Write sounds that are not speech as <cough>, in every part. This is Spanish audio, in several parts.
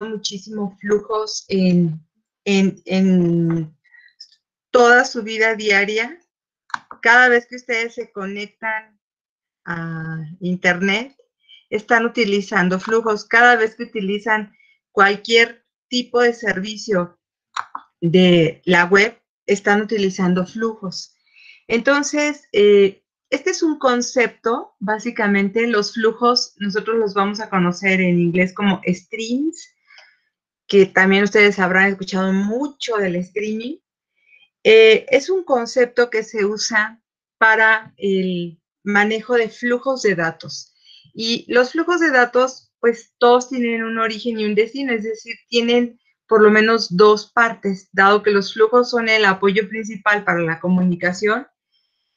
muchísimo flujos en, en toda su vida diaria. Cada vez que ustedes se conectan a Internet, están utilizando flujos. Cada vez que utilizan cualquier tipo de servicio de la web, están utilizando flujos. Entonces, eh, este es un concepto, básicamente los flujos, nosotros los vamos a conocer en inglés como streams, que también ustedes habrán escuchado mucho del streaming. Eh, es un concepto que se usa para el manejo de flujos de datos. Y los flujos de datos, pues todos tienen un origen y un destino, es decir, tienen por lo menos dos partes, dado que los flujos son el apoyo principal para la comunicación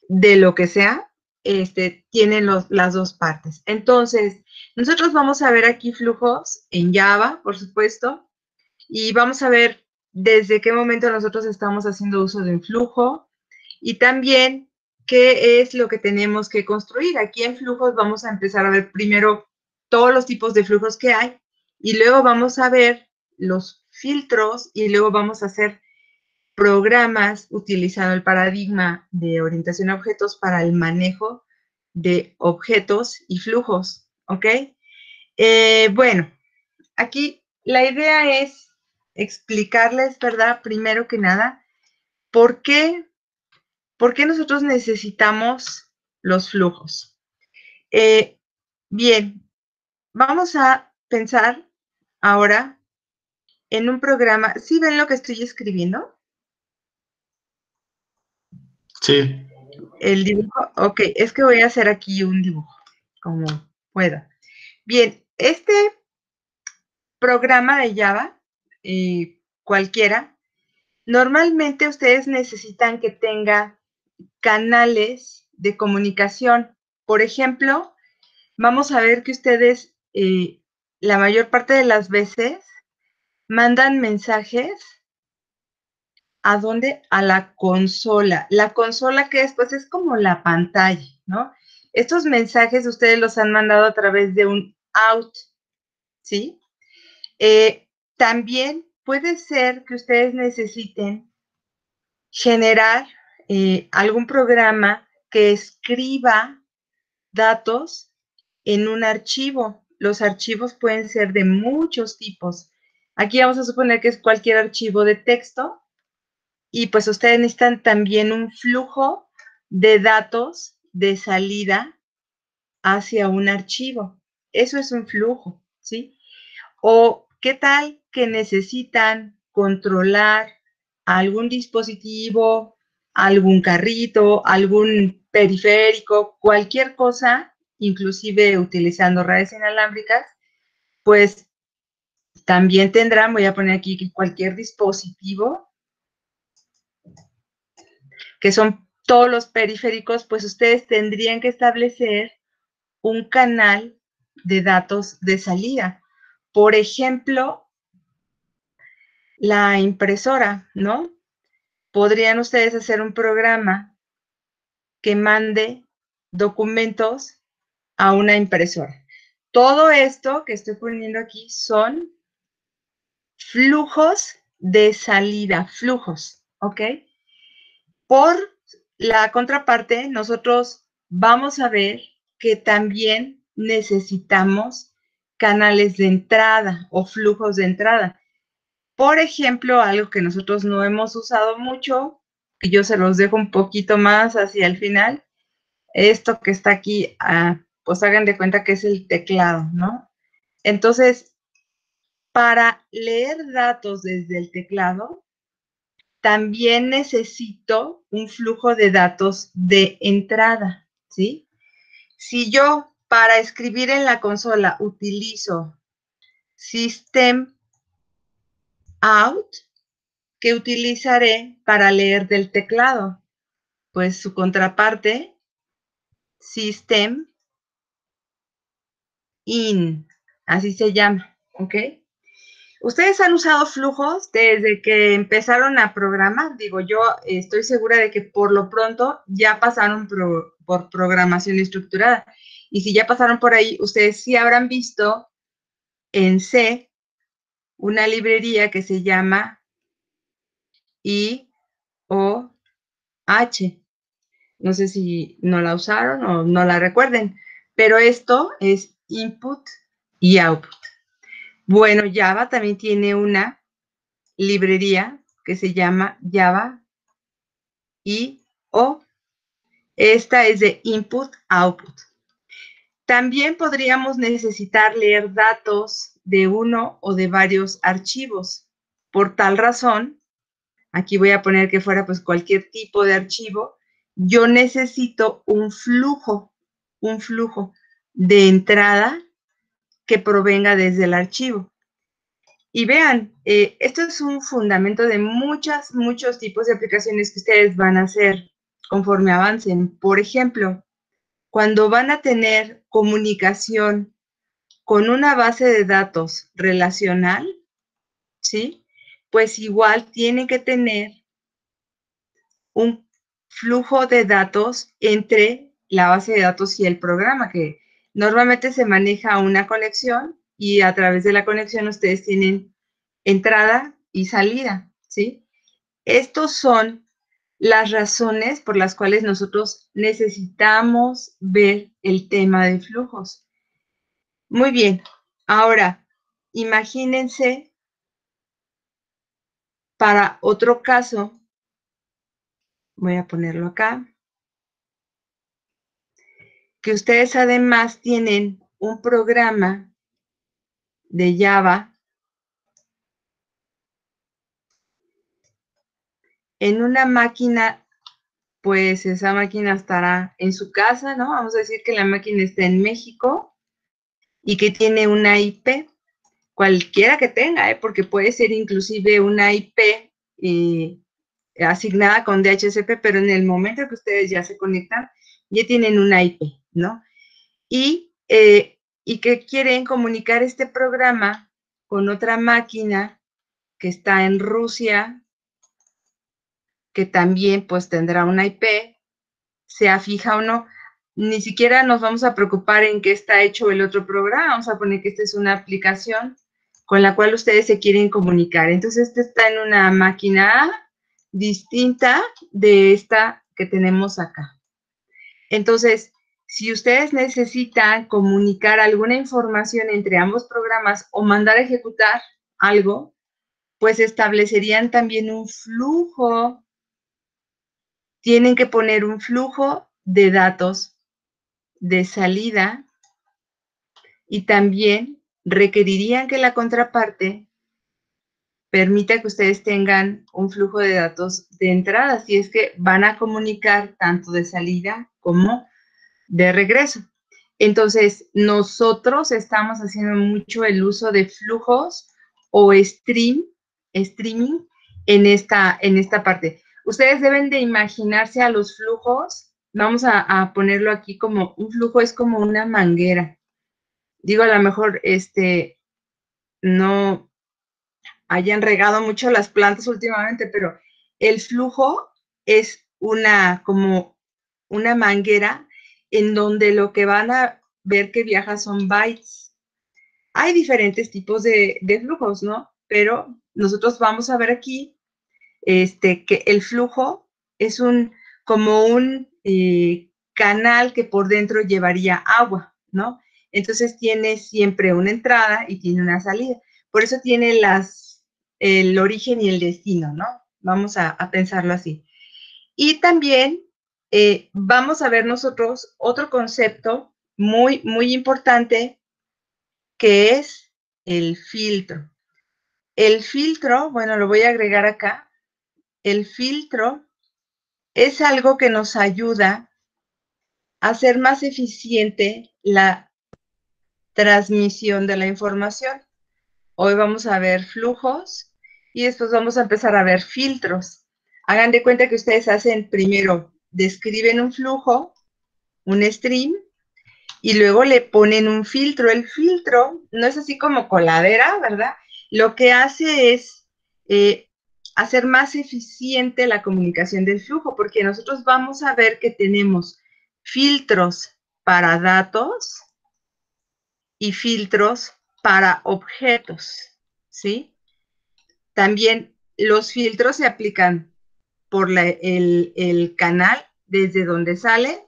de lo que sea, este, tienen las dos partes. Entonces, nosotros vamos a ver aquí flujos en Java, por supuesto, y vamos a ver desde qué momento nosotros estamos haciendo uso de un flujo y también qué es lo que tenemos que construir. Aquí en flujos vamos a empezar a ver primero todos los tipos de flujos que hay y luego vamos a ver los filtros y luego vamos a hacer programas utilizando el paradigma de orientación a objetos para el manejo de objetos y flujos, ¿ok? Eh, bueno, aquí la idea es explicarles, ¿verdad? Primero que nada, ¿por qué, por qué nosotros necesitamos los flujos? Eh, bien, vamos a pensar ahora en un programa. ¿Sí ven lo que estoy escribiendo? Sí. El dibujo, ok, es que voy a hacer aquí un dibujo, como pueda. Bien, este programa de Java, eh, cualquiera, normalmente ustedes necesitan que tenga canales de comunicación. Por ejemplo, vamos a ver que ustedes eh, la mayor parte de las veces mandan mensajes ¿A dónde? A la consola. La consola que después es como la pantalla, ¿no? Estos mensajes ustedes los han mandado a través de un out, ¿sí? Eh, también puede ser que ustedes necesiten generar eh, algún programa que escriba datos en un archivo. Los archivos pueden ser de muchos tipos. Aquí vamos a suponer que es cualquier archivo de texto y pues ustedes necesitan también un flujo de datos de salida hacia un archivo. Eso es un flujo, ¿sí? O qué tal que necesitan controlar algún dispositivo, algún carrito, algún periférico, cualquier cosa, inclusive utilizando redes inalámbricas, pues también tendrán, voy a poner aquí cualquier dispositivo que son todos los periféricos, pues ustedes tendrían que establecer un canal de datos de salida. Por ejemplo, la impresora, ¿no? Podrían ustedes hacer un programa que mande documentos a una impresora. Todo esto que estoy poniendo aquí son flujos de salida, flujos, ¿ok? Por la contraparte, nosotros vamos a ver que también necesitamos canales de entrada o flujos de entrada. Por ejemplo, algo que nosotros no hemos usado mucho, que yo se los dejo un poquito más hacia el final, esto que está aquí, ah, pues hagan de cuenta que es el teclado, ¿no? Entonces, para leer datos desde el teclado, también necesito un flujo de datos de entrada, ¿sí? Si yo para escribir en la consola utilizo system out, ¿qué utilizaré para leer del teclado? Pues su contraparte, system in, así se llama, ¿ok? ¿Ustedes han usado flujos desde que empezaron a programar? Digo, yo estoy segura de que por lo pronto ya pasaron por programación estructurada. Y si ya pasaron por ahí, ustedes sí habrán visto en C una librería que se llama IOH. No sé si no la usaron o no la recuerden, pero esto es input y output. Bueno, Java también tiene una librería que se llama Java IO. Esta es de input output. También podríamos necesitar leer datos de uno o de varios archivos. Por tal razón, aquí voy a poner que fuera pues cualquier tipo de archivo, yo necesito un flujo, un flujo de entrada que provenga desde el archivo. Y vean, eh, esto es un fundamento de muchas, muchos tipos de aplicaciones que ustedes van a hacer conforme avancen. Por ejemplo, cuando van a tener comunicación con una base de datos relacional, ¿sí? Pues igual tiene que tener un flujo de datos entre la base de datos y el programa, que normalmente se maneja una conexión y a través de la conexión ustedes tienen entrada y salida, ¿sí? Estos son las razones por las cuales nosotros necesitamos ver el tema de flujos. Muy bien, ahora imagínense para otro caso, voy a ponerlo acá, que ustedes además tienen un programa de Java en una máquina, pues esa máquina estará en su casa, ¿no? Vamos a decir que la máquina está en México y que tiene una IP, cualquiera que tenga, ¿eh? porque puede ser inclusive una IP eh, asignada con DHCP, pero en el momento que ustedes ya se conectan, ya tienen una IP, ¿no? Y, eh, y que quieren comunicar este programa con otra máquina que está en Rusia, que también pues tendrá una IP, sea fija o no, ni siquiera nos vamos a preocupar en qué está hecho el otro programa, vamos a poner que esta es una aplicación con la cual ustedes se quieren comunicar. Entonces, este está en una máquina distinta de esta que tenemos acá. Entonces, si ustedes necesitan comunicar alguna información entre ambos programas o mandar a ejecutar algo, pues establecerían también un flujo tienen que poner un flujo de datos de salida y también requerirían que la contraparte permita que ustedes tengan un flujo de datos de entrada, si es que van a comunicar tanto de salida como de regreso. Entonces, nosotros estamos haciendo mucho el uso de flujos o stream, streaming en esta, en esta parte ustedes deben de imaginarse a los flujos, vamos a, ponerlo aquí como, un flujo es como una manguera. Digo, a lo mejor, este, no hayan regado mucho las plantas últimamente, pero el flujo es una, como una manguera en donde lo que van a ver que viaja son bytes. Hay diferentes tipos de, de flujos, ¿no? Pero nosotros vamos a ver aquí este, que el flujo es un, como un eh, canal que por dentro llevaría agua, ¿no? Entonces tiene siempre una entrada y tiene una salida. Por eso tiene las, el origen y el destino, ¿no? Vamos a, pensarlo así. Y también eh, vamos a ver nosotros otro concepto muy, muy importante que es el filtro. El filtro, bueno, lo voy a agregar acá, el filtro es algo que nos ayuda a hacer más eficiente la transmisión de la información. Hoy vamos a ver flujos y después vamos a empezar a ver filtros. Hagan de cuenta que ustedes hacen primero, describen un flujo, un stream, y luego le ponen un filtro. El filtro no es así como coladera, ¿verdad? Lo que hace es eh, hacer más eficiente la comunicación del flujo, porque nosotros vamos a ver que tenemos filtros para datos y filtros para objetos, ¿sí? también los filtros se aplican por el, el canal desde donde sale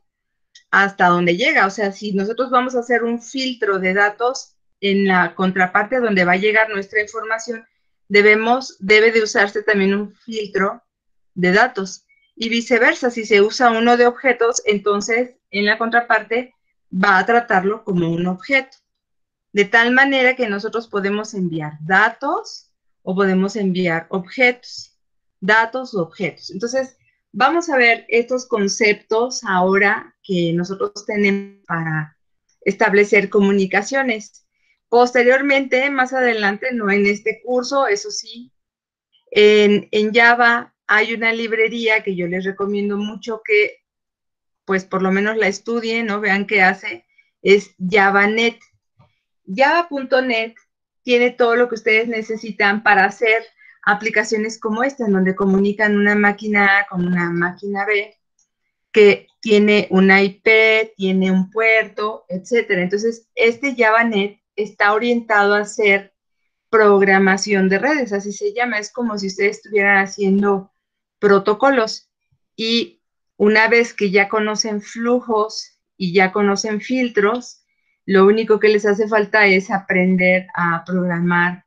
hasta donde llega. O sea, si nosotros vamos a hacer un filtro de datos en la contraparte donde va a llegar nuestra información, debemos, debe de usarse también un filtro de datos. Y viceversa, si se usa uno de objetos, entonces en la contraparte va a tratarlo como un objeto. De tal manera que nosotros podemos enviar datos o podemos enviar objetos, datos o objetos. Entonces, vamos a ver estos conceptos ahora que nosotros tenemos para establecer comunicaciones. Posteriormente, más adelante, no en este curso, eso sí, en, en Java hay una librería que yo les recomiendo mucho que, pues por lo menos la estudien, ¿no? Vean qué hace, es JavaNet. Java.net tiene todo lo que ustedes necesitan para hacer aplicaciones como esta, en donde comunican una máquina A con una máquina B, que tiene una IP, tiene un puerto, etcétera. Entonces, este JavaNet está orientado a hacer programación de redes, así se llama. Es como si ustedes estuvieran haciendo protocolos y una vez que ya conocen flujos y ya conocen filtros, lo único que les hace falta es aprender a programar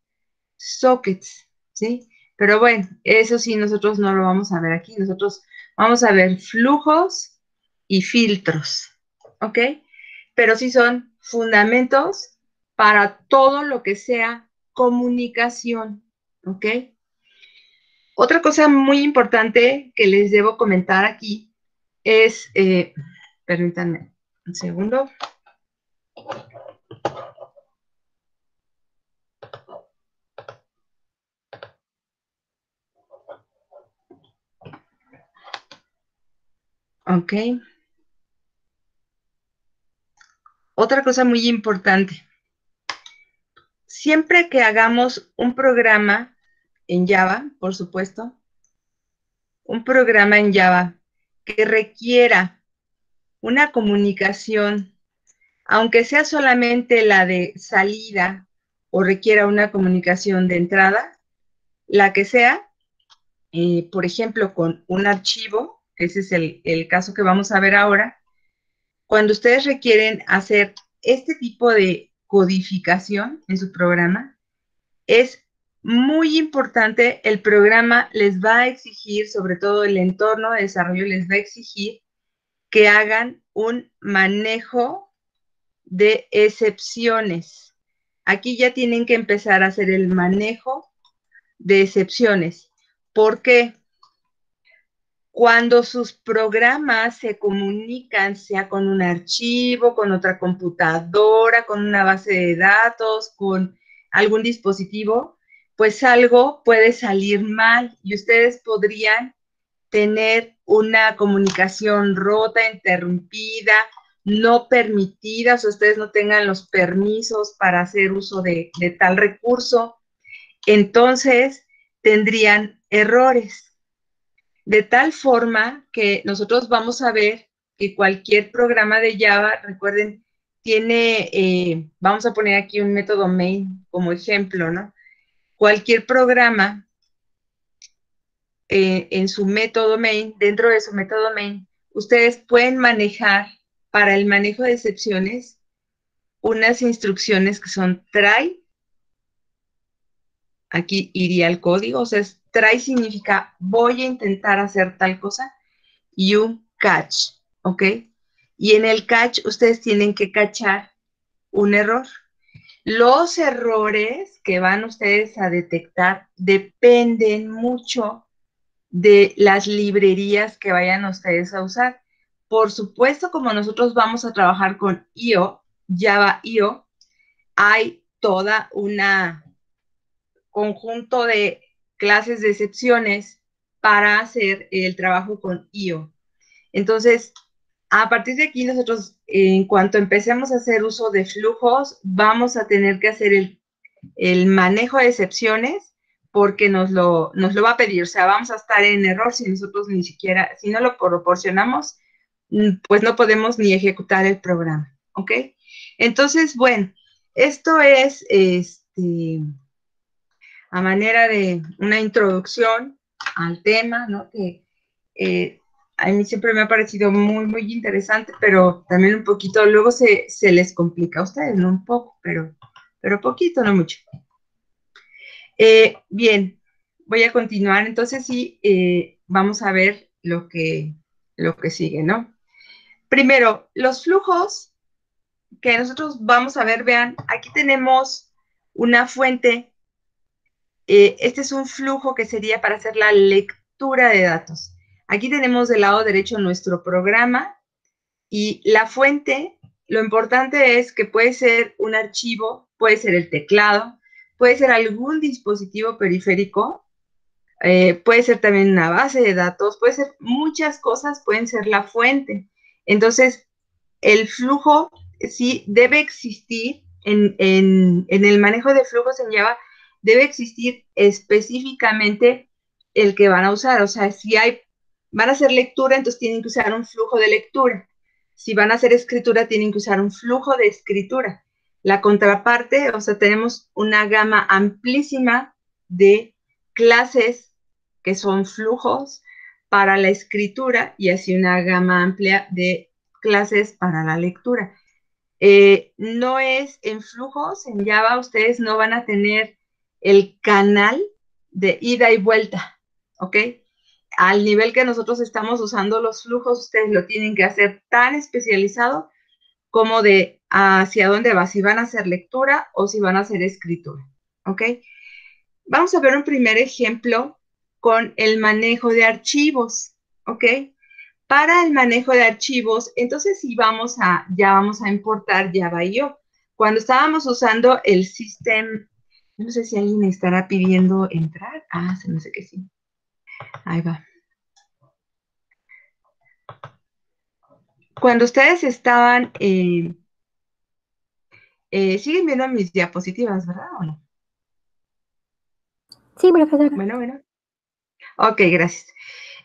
sockets, ¿sí? Pero bueno, eso sí, nosotros no lo vamos a ver aquí. Nosotros vamos a ver flujos y filtros, ¿ok? Pero sí son fundamentos para todo lo que sea comunicación, ¿ok? Otra cosa muy importante que les debo comentar aquí es, eh, permítanme un segundo. Ok. Otra cosa muy importante. Siempre que hagamos un programa en Java, por supuesto, un programa en Java que requiera una comunicación, aunque sea solamente la de salida o requiera una comunicación de entrada, la que sea, eh, por ejemplo, con un archivo, ese es el, caso que vamos a ver ahora, cuando ustedes requieren hacer este tipo de codificación en su programa, es muy importante, el programa les va a exigir, sobre todo el entorno de desarrollo les va a exigir que hagan un manejo de excepciones. Aquí ya tienen que empezar a hacer el manejo de excepciones. ¿Por qué? Cuando sus programas se comunican, sea con un archivo, con otra computadora, con una base de datos, con algún dispositivo, pues algo puede salir mal y ustedes podrían tener una comunicación rota, interrumpida, no permitida, o ustedes no tengan los permisos para hacer uso de tal recurso, entonces tendrían errores de tal forma que nosotros vamos a ver que cualquier programa de Java, recuerden, tiene, eh, vamos a poner aquí un método main como ejemplo, ¿no? Cualquier programa eh, en su método main, dentro de su método main, ustedes pueden manejar para el manejo de excepciones unas instrucciones que son try, aquí iría el código, o sea, es try significa voy a intentar hacer tal cosa y un catch, ¿ok? Y en el catch ustedes tienen que cachar un error. Los errores que van ustedes a detectar dependen mucho de las librerías que vayan ustedes a usar. Por supuesto, como nosotros vamos a trabajar con IO, Java IO, hay toda una conjunto de clases de excepciones para hacer el trabajo con IO. Entonces, a partir de aquí nosotros, en cuanto empecemos a hacer uso de flujos, vamos a tener que hacer el, manejo de excepciones porque nos lo, nos lo va a pedir. O sea, vamos a estar en error si nosotros ni siquiera, si no lo proporcionamos, mm, pues no podemos ni ejecutar el programa. ¿Ok? Entonces, bueno, esto es este a manera de una introducción al tema, ¿no? Que eh, a mí siempre me ha parecido muy, muy interesante, pero también un poquito, luego se, se les complica a ustedes, ¿no? Un poco, pero, pero poquito, no mucho. Eh, bien, voy a continuar, entonces sí, eh, vamos a ver lo que, lo que sigue, ¿no? Primero, los flujos que nosotros vamos a ver, vean, aquí tenemos una fuente. Eh, este es un flujo que sería para hacer la lectura de datos. Aquí tenemos del lado derecho nuestro programa y la fuente, lo importante es que puede ser un archivo, puede ser el teclado, puede ser algún dispositivo periférico, eh, puede ser también una base de datos, puede ser muchas cosas, pueden ser la fuente. Entonces, el flujo sí debe existir en, el manejo de flujos en Java, debe existir específicamente el que van a usar. O sea, si hay, van a hacer lectura, entonces tienen que usar un flujo de lectura. Si van a hacer escritura, tienen que usar un flujo de escritura. La contraparte, o sea, tenemos una gama amplísima de clases que son flujos para la escritura y así una gama amplia de clases para la lectura. Eh, no es en flujos, en Java ustedes no van a tener el canal de ida y vuelta, ¿ok? Al nivel que nosotros estamos usando los flujos, ustedes lo tienen que hacer tan especializado como de hacia dónde va, si van a hacer lectura o si van a hacer escritura, ¿ok? Vamos a ver un primer ejemplo con el manejo de archivos, ¿ok? Para el manejo de archivos, entonces sí vamos a, ya vamos a importar Java.io. Cuando estábamos usando el sistema, no sé si alguien estará pidiendo entrar. Ah, se me hace que sí. Ahí va. Cuando ustedes estaban, eh, eh, siguen viendo mis diapositivas, ¿verdad o no? Sí, profesor. Bueno, bueno. Ok, gracias.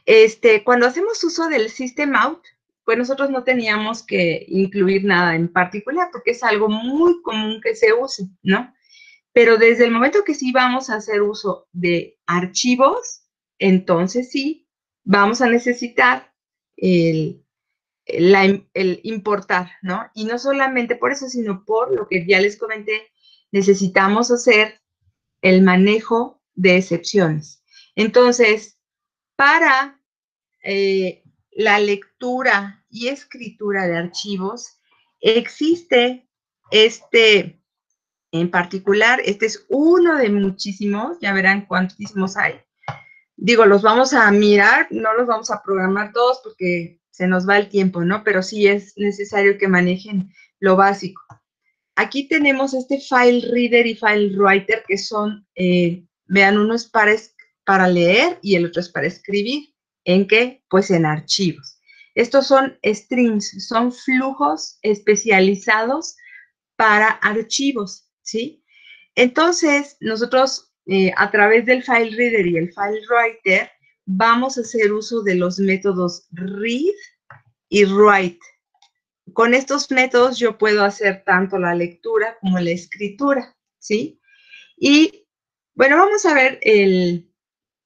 Este, cuando hacemos uso del System Out, pues nosotros no teníamos que incluir nada en particular porque es algo muy común que se use, ¿no? Pero desde el momento que sí vamos a hacer uso de archivos, entonces sí, vamos a necesitar el, importar, ¿no? Y no solamente por eso, sino por lo que ya les comenté, necesitamos hacer el manejo de excepciones. Entonces, para eh, la lectura y escritura de archivos, existe este, en particular, este es uno de muchísimos, ya verán cuántísimos hay. Digo, los vamos a mirar, no los vamos a programar todos porque se nos va el tiempo, ¿no? Pero sí es necesario que manejen lo básico. Aquí tenemos este file reader y file writer que son, eh, vean, uno es para para leer y el otro es para escribir. ¿En qué? Pues en archivos. Estos son streams, son flujos especializados para archivos, ¿sí? Entonces, nosotros eh, a través del file reader y el file writer vamos a hacer uso de los métodos read y write. Con estos métodos yo puedo hacer tanto la lectura como la escritura, ¿sí? Y bueno, vamos a ver el,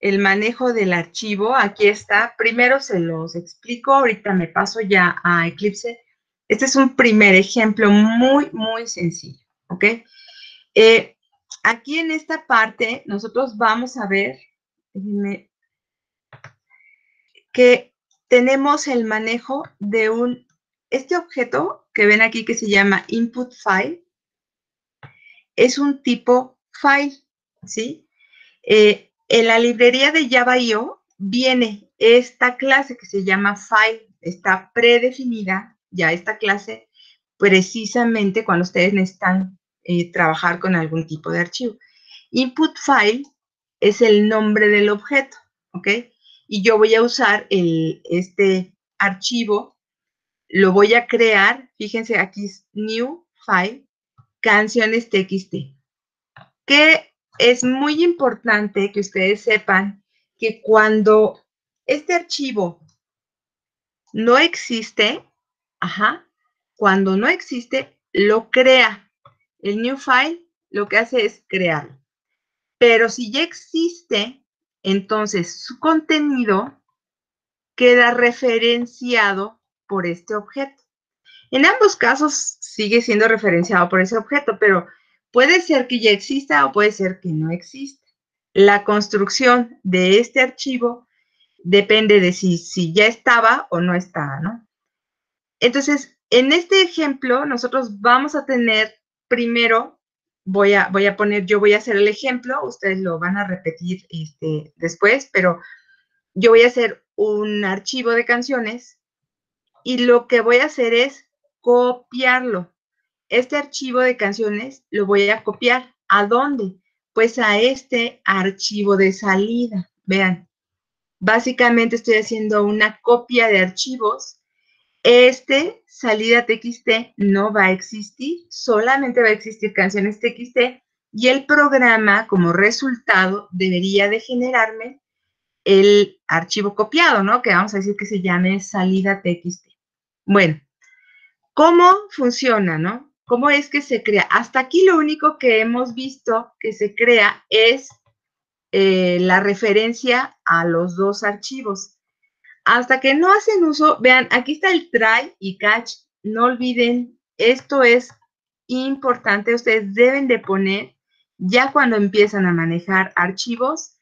el manejo del archivo. Aquí está. Primero se los explico. Ahorita me paso ya a Eclipse. Este es un primer ejemplo muy, muy sencillo. ¿Ok? Eh, aquí en esta parte nosotros vamos a ver que tenemos el manejo de un, este objeto que ven aquí que se llama input file, es un tipo file, ¿sí? Eh, en la librería de Java.io viene esta clase que se llama file, está predefinida ya esta clase precisamente cuando ustedes necesitan eh, trabajar con algún tipo de archivo. Input file es el nombre del objeto, ¿ok? Y yo voy a usar este archivo, lo voy a crear, fíjense aquí es new file, canciones txt. ¿Qué es muy importante que ustedes sepan que cuando este archivo no existe, ajá, cuando no existe, lo crea. El new file lo que hace es crearlo. Pero si ya existe, entonces su contenido queda referenciado por este objeto. En ambos casos sigue siendo referenciado por ese objeto, pero puede ser que ya exista o puede ser que no exista. La construcción de este archivo depende de si, si ya estaba o no estaba, ¿no? Entonces, en este ejemplo, nosotros vamos a tener primero, voy a, voy a poner, yo voy a hacer el ejemplo, ustedes lo van a repetir este, después, pero yo voy a hacer un archivo de canciones y lo que voy a hacer es copiarlo. Este archivo de canciones lo voy a copiar. ¿A dónde? Pues a este archivo de salida. Vean, básicamente estoy haciendo una copia de archivos. Este salida TXT no va a existir, solamente va a existir canciones TXT y el programa como resultado debería de generarme el archivo copiado, ¿no? Que vamos a decir que se llame salida TXT. Bueno, ¿cómo funciona, no? ¿Cómo es que se crea? Hasta aquí lo único que hemos visto que se crea es eh, la referencia a los dos archivos. Hasta que no hacen uso, vean, aquí está el try y catch. No olviden, esto es importante. Ustedes deben de poner, ya cuando empiezan a manejar archivos,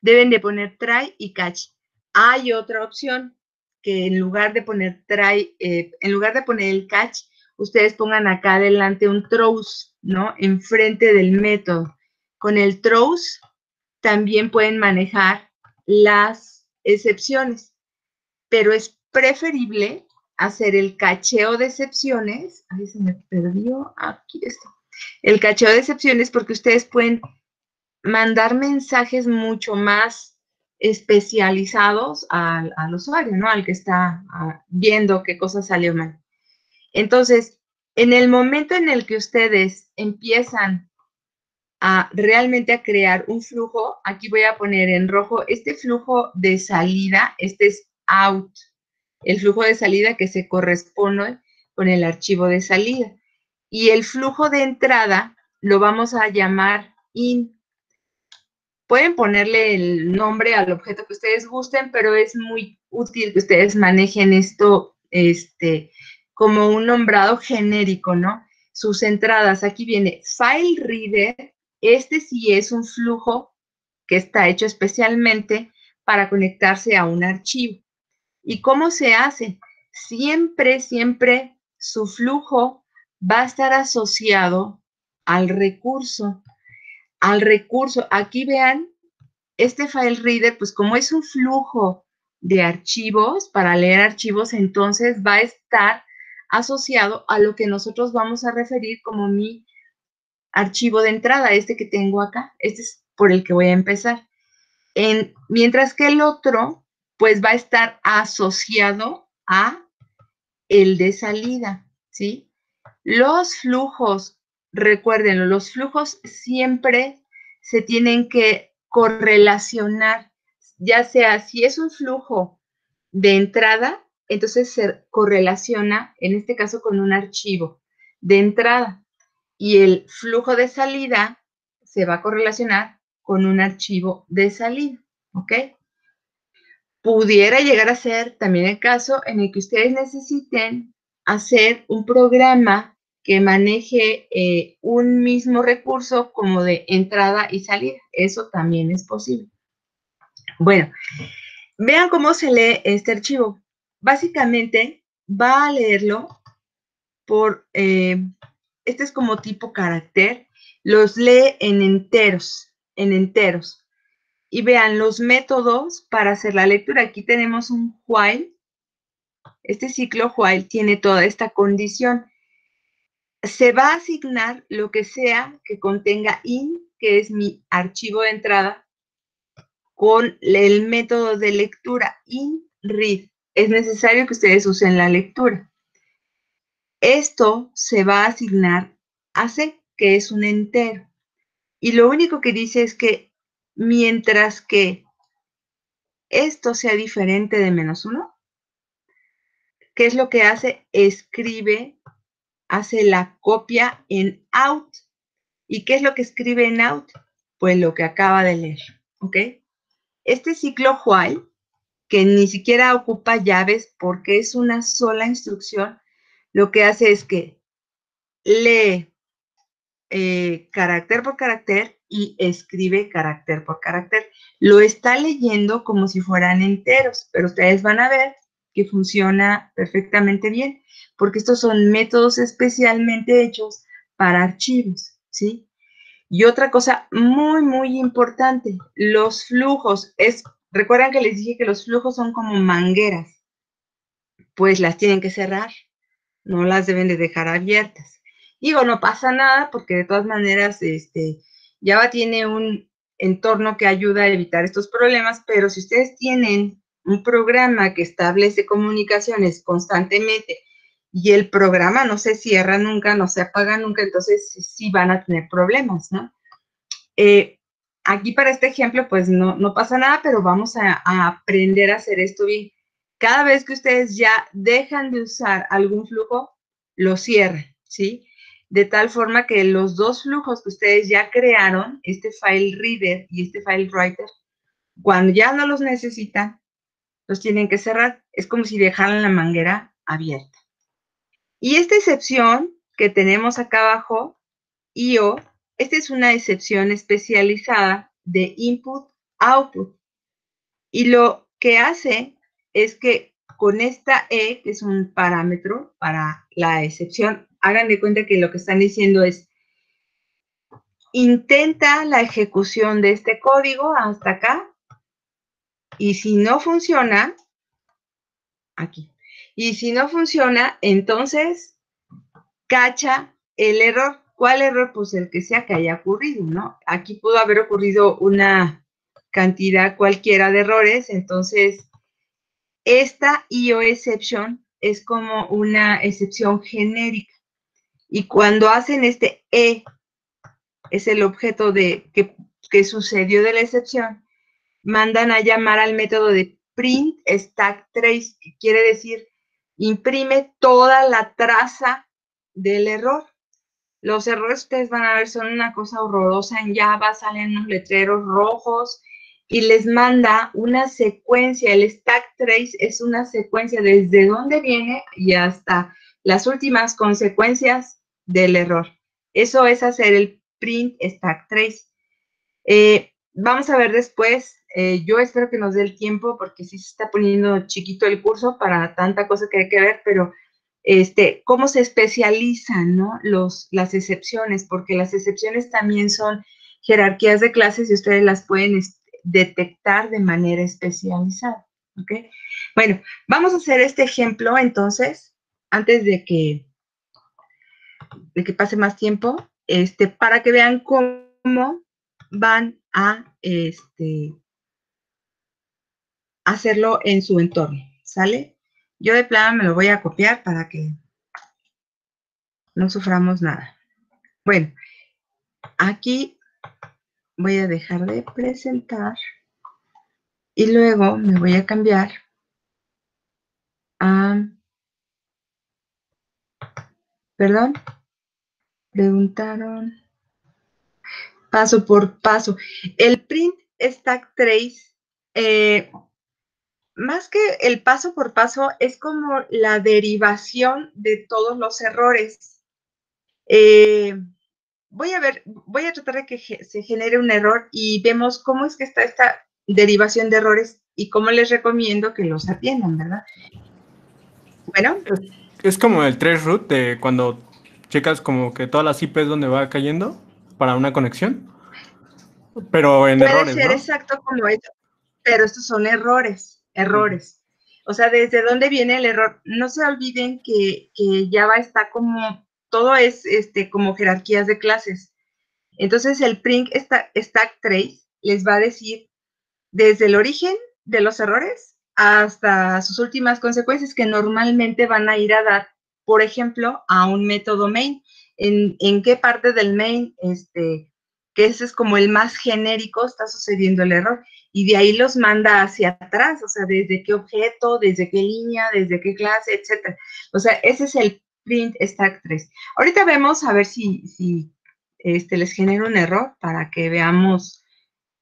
deben de poner try y catch. Hay otra opción que en lugar de poner try, eh, en lugar de poner el catch, ustedes pongan acá adelante un throws, ¿no? Enfrente del método. Con el throws también pueden manejar las excepciones, pero es preferible hacer el cacheo de excepciones. Ahí se me perdió, aquí está. El cacheo de excepciones porque ustedes pueden mandar mensajes mucho más especializados al, usuario, ¿no? Al que está ah, viendo qué cosa salió mal. Entonces, en el momento en el que ustedes empiezan a realmente a crear un flujo, aquí voy a poner en rojo este flujo de salida, este es out, el flujo de salida que se corresponde con el archivo de salida. Y el flujo de entrada lo vamos a llamar in. Pueden ponerle el nombre al objeto que ustedes gusten, pero es muy útil que ustedes manejen esto este, como un nombrado genérico, ¿no? Sus entradas, aquí viene File Reader, este sí es un flujo que está hecho especialmente para conectarse a un archivo. ¿Y cómo se hace? Siempre, siempre su flujo va a estar asociado al recurso al recurso. Aquí vean, este file reader, pues como es un flujo de archivos, para leer archivos, entonces va a estar asociado a lo que nosotros vamos a referir como mi archivo de entrada, este que tengo acá. Este es por el que voy a empezar. En, mientras que el otro, pues va a estar asociado a el de salida, ¿sí? Los flujos Recuerden, los flujos siempre se tienen que correlacionar, ya sea si es un flujo de entrada, entonces se correlaciona, en este caso, con un archivo de entrada. Y el flujo de salida se va a correlacionar con un archivo de salida, ¿ok? Pudiera llegar a ser también el caso en el que ustedes necesiten hacer un programa que maneje eh, un mismo recurso como de entrada y salida. Eso también es posible. Bueno, vean cómo se lee este archivo. Básicamente va a leerlo por, eh, este es como tipo carácter, los lee en enteros, en enteros. Y vean los métodos para hacer la lectura. Aquí tenemos un while. Este ciclo while tiene toda esta condición se va a asignar lo que sea que contenga in, que es mi archivo de entrada, con el método de lectura in read. Es necesario que ustedes usen la lectura. Esto se va a asignar a C, que es un entero. Y lo único que dice es que mientras que esto sea diferente de menos uno, ¿qué es lo que hace? Escribe hace la copia en out. ¿Y qué es lo que escribe en out? pues lo que acaba de leer, ¿ok? Este ciclo while, que ni siquiera ocupa llaves porque es una sola instrucción, lo que hace es que lee eh, carácter por carácter y escribe carácter por carácter. Lo está leyendo como si fueran enteros, pero ustedes van a ver que funciona perfectamente bien, porque estos son métodos especialmente hechos para archivos, ¿sí? Y otra cosa muy, muy importante, los flujos, es, recuerdan que les dije que los flujos son como mangueras, pues las tienen que cerrar, no las deben de dejar abiertas. Digo, no pasa nada porque de todas maneras, este, Java tiene un entorno que ayuda a evitar estos problemas, pero si ustedes tienen un programa que establece comunicaciones constantemente y el programa no se cierra nunca, no se apaga nunca, entonces sí van a tener problemas, ¿no? Eh, aquí para este ejemplo, pues no, no pasa nada, pero vamos a, a, aprender a hacer esto bien. Cada vez que ustedes ya dejan de usar algún flujo, lo cierran, ¿sí? De tal forma que los dos flujos que ustedes ya crearon, este file reader y este file writer, cuando ya no los necesitan, los tienen que cerrar. Es como si dejaran la manguera abierta. Y esta excepción que tenemos acá abajo, IO, esta es una excepción especializada de input-output. Y lo que hace es que con esta E, que es un parámetro para la excepción, hagan de cuenta que lo que están diciendo es, intenta la ejecución de este código hasta acá, y si no funciona, aquí, y si no funciona, entonces cacha el error. ¿Cuál error? Pues el que sea que haya ocurrido, ¿no? Aquí pudo haber ocurrido una cantidad cualquiera de errores, entonces esta IO exception es como una excepción genérica. Y cuando hacen este E, es el objeto de que, que sucedió de la excepción, mandan a llamar al método de print stack trace, que quiere decir imprime toda la traza del error. Los errores ustedes van a ver son una cosa horrorosa en Java, salen unos letreros rojos y les manda una secuencia. El stack trace es una secuencia desde dónde viene y hasta las últimas consecuencias del error. Eso es hacer el print stack trace. Eh, vamos a ver después eh, yo espero que nos dé el tiempo porque sí se está poniendo chiquito el curso para tanta cosa que hay que ver, pero este, cómo se especializan ¿no? Los, las excepciones, porque las excepciones también son jerarquías de clases y ustedes las pueden detectar de manera especializada. ¿ok? Bueno, vamos a hacer este ejemplo entonces, antes de que, de que pase más tiempo, este, para que vean cómo van a este, hacerlo en su entorno, ¿sale? Yo de plano me lo voy a copiar para que no suframos nada. Bueno, aquí voy a dejar de presentar y luego me voy a cambiar a... Perdón, preguntaron paso por paso. El print stack trace eh, más que el paso por paso, es como la derivación de todos los errores. Eh, voy a ver, voy a tratar de que se genere un error y vemos cómo es que está esta derivación de errores y cómo les recomiendo que los atiendan, ¿verdad? Bueno. Es, como el trace root de cuando checas como que todas las IPs donde va cayendo para una conexión. Pero en Puede ser exacto como eso, pero estos son errores errores. O sea, ¿desde dónde viene el error? No se olviden que, que Java está como, todo es este, como jerarquías de clases. Entonces, el print stack trace les va a decir desde el origen de los errores hasta sus últimas consecuencias que normalmente van a ir a dar, por ejemplo, a un método main. En, qué parte del main, este, que ese es como el más genérico, está sucediendo el error y de ahí los manda hacia atrás, o sea, desde qué objeto, desde qué línea, desde qué clase, etcétera. O sea, ese es el print stack 3. Ahorita vemos a ver si, si este, les genera un error para que veamos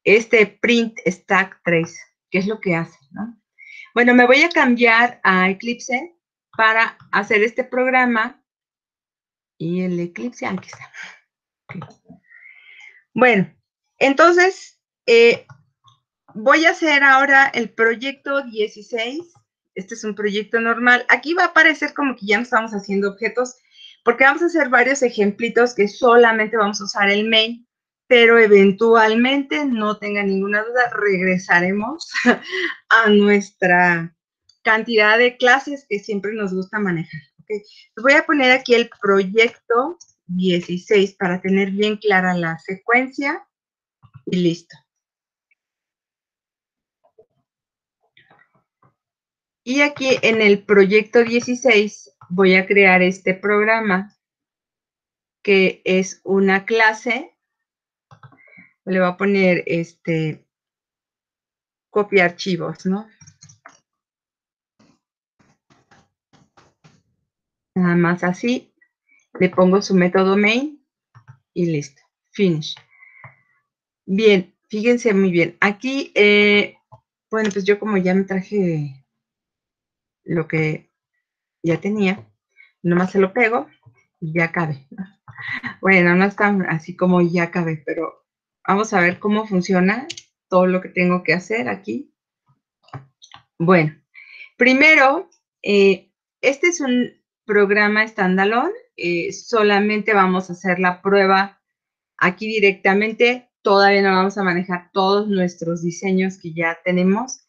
este print stack trace, qué es lo que hace, ¿no? Bueno, me voy a cambiar a Eclipse para hacer este programa y el Eclipse, aquí está. Bueno, entonces, eh, voy a hacer ahora el proyecto 16. Este es un proyecto normal. Aquí va a aparecer como que ya no estamos haciendo objetos, porque vamos a hacer varios ejemplitos que solamente vamos a usar el main, pero eventualmente, no tenga ninguna duda, regresaremos <laughs> a nuestra cantidad de clases que siempre nos gusta manejar. voy a poner aquí el proyecto 16 para tener bien clara la secuencia y listo. Y aquí en el proyecto 16 voy a crear este programa que es una clase. Le voy a poner este copia archivos, ¿no? Nada más así. Le pongo su método main y listo. Finish. Bien, fíjense muy bien. Aquí, eh, bueno, pues yo como ya me traje lo que ya tenía, nomás se lo pego y ya cabe. Bueno, no es tan así como ya cabe, pero vamos a ver cómo funciona todo lo que tengo que hacer aquí. Bueno, primero, eh, este es un programa standalone, eh, solamente vamos a hacer la prueba aquí directamente, todavía no vamos a manejar todos nuestros diseños que ya tenemos.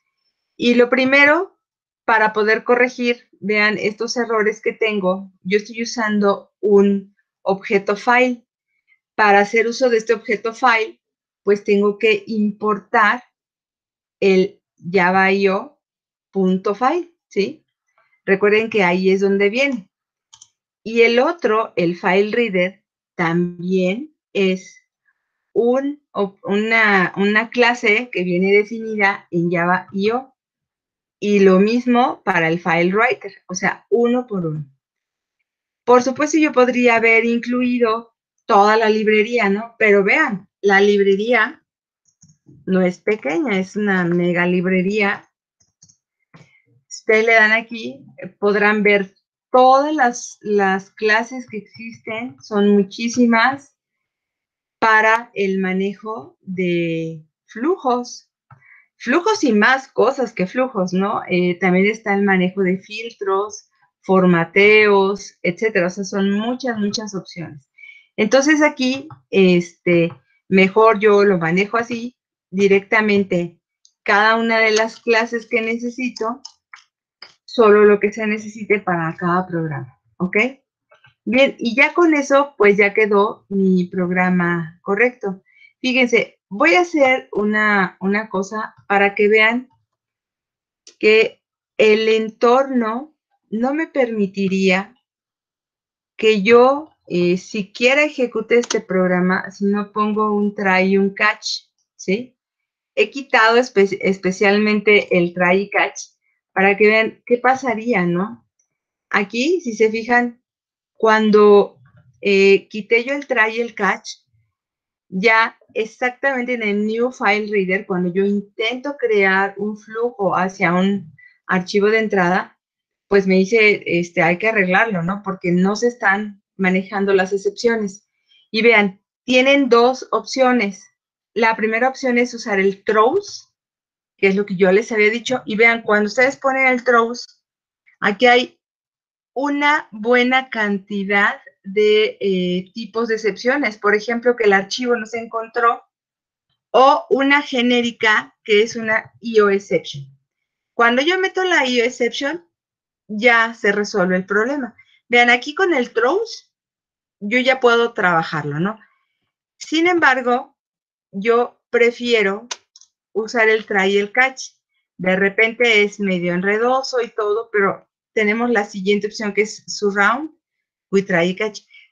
Y lo primero para poder corregir, vean estos errores que tengo, yo estoy usando un objeto file. Para hacer uso de este objeto file, pues tengo que importar el java.io.file, ¿sí? Recuerden que ahí es donde viene. Y el otro, el file reader, también es un, una, una clase que viene definida en java.io. Y lo mismo para el file writer, o sea, uno por uno. Por supuesto, yo podría haber incluido toda la librería, ¿no? Pero vean, la librería no es pequeña, es una mega librería. Ustedes le dan aquí, podrán ver todas las, las clases que existen, son muchísimas para el manejo de flujos flujos y más cosas que flujos, ¿no? Eh, también está el manejo de filtros, formateos, etcétera. O sea, son muchas, muchas opciones. Entonces aquí, este, mejor yo lo manejo así, directamente cada una de las clases que necesito, solo lo que se necesite para cada programa, ¿ok? Bien, y ya con eso, pues ya quedó mi programa correcto. Fíjense, voy a hacer una, cosa para que vean que el entorno no me permitiría que yo eh, siquiera ejecute este programa si no pongo un try y un catch, ¿sí? He quitado especialmente el try y catch para que vean qué pasaría, ¿no? Aquí, si se fijan, cuando eh, quité yo el try y el catch, ya exactamente en el New File Reader, cuando yo intento crear un flujo hacia un archivo de entrada, pues me dice, este, hay que arreglarlo, ¿no? Porque no se están manejando las excepciones. Y vean, tienen dos opciones. La primera opción es usar el throws, que es lo que yo les había dicho. Y vean, cuando ustedes ponen el throws, aquí hay una buena cantidad de eh, tipos de excepciones. Por ejemplo, que el archivo no se encontró o una genérica que es una IO exception. Cuando yo meto la IO exception, ya se resuelve el problema. Vean, aquí con el throws, yo ya puedo trabajarlo, ¿no? Sin embargo, yo prefiero usar el try y el catch. De repente es medio enredoso y todo, pero tenemos la siguiente opción que es surround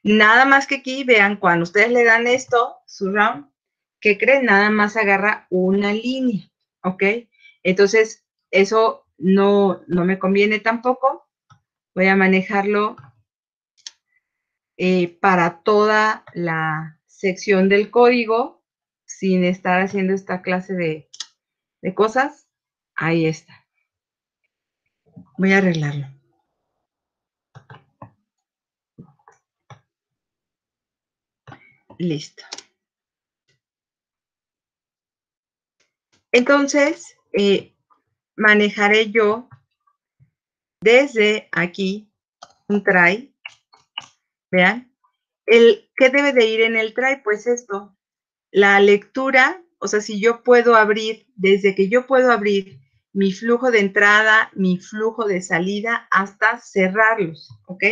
Nada más que aquí, vean, cuando ustedes le dan esto, surround, ¿qué creen? Nada más agarra una línea, ¿ok? Entonces, eso no, no me conviene tampoco. Voy a manejarlo eh, para toda la sección del código sin estar haciendo esta clase de, de cosas. Ahí está. Voy a arreglarlo. Listo. Entonces, eh, manejaré yo desde aquí un try. Vean. El, ¿Qué debe de ir en el try? Pues esto. La lectura, o sea, si yo puedo abrir, desde que yo puedo abrir mi flujo de entrada, mi flujo de salida, hasta cerrarlos, ¿ok?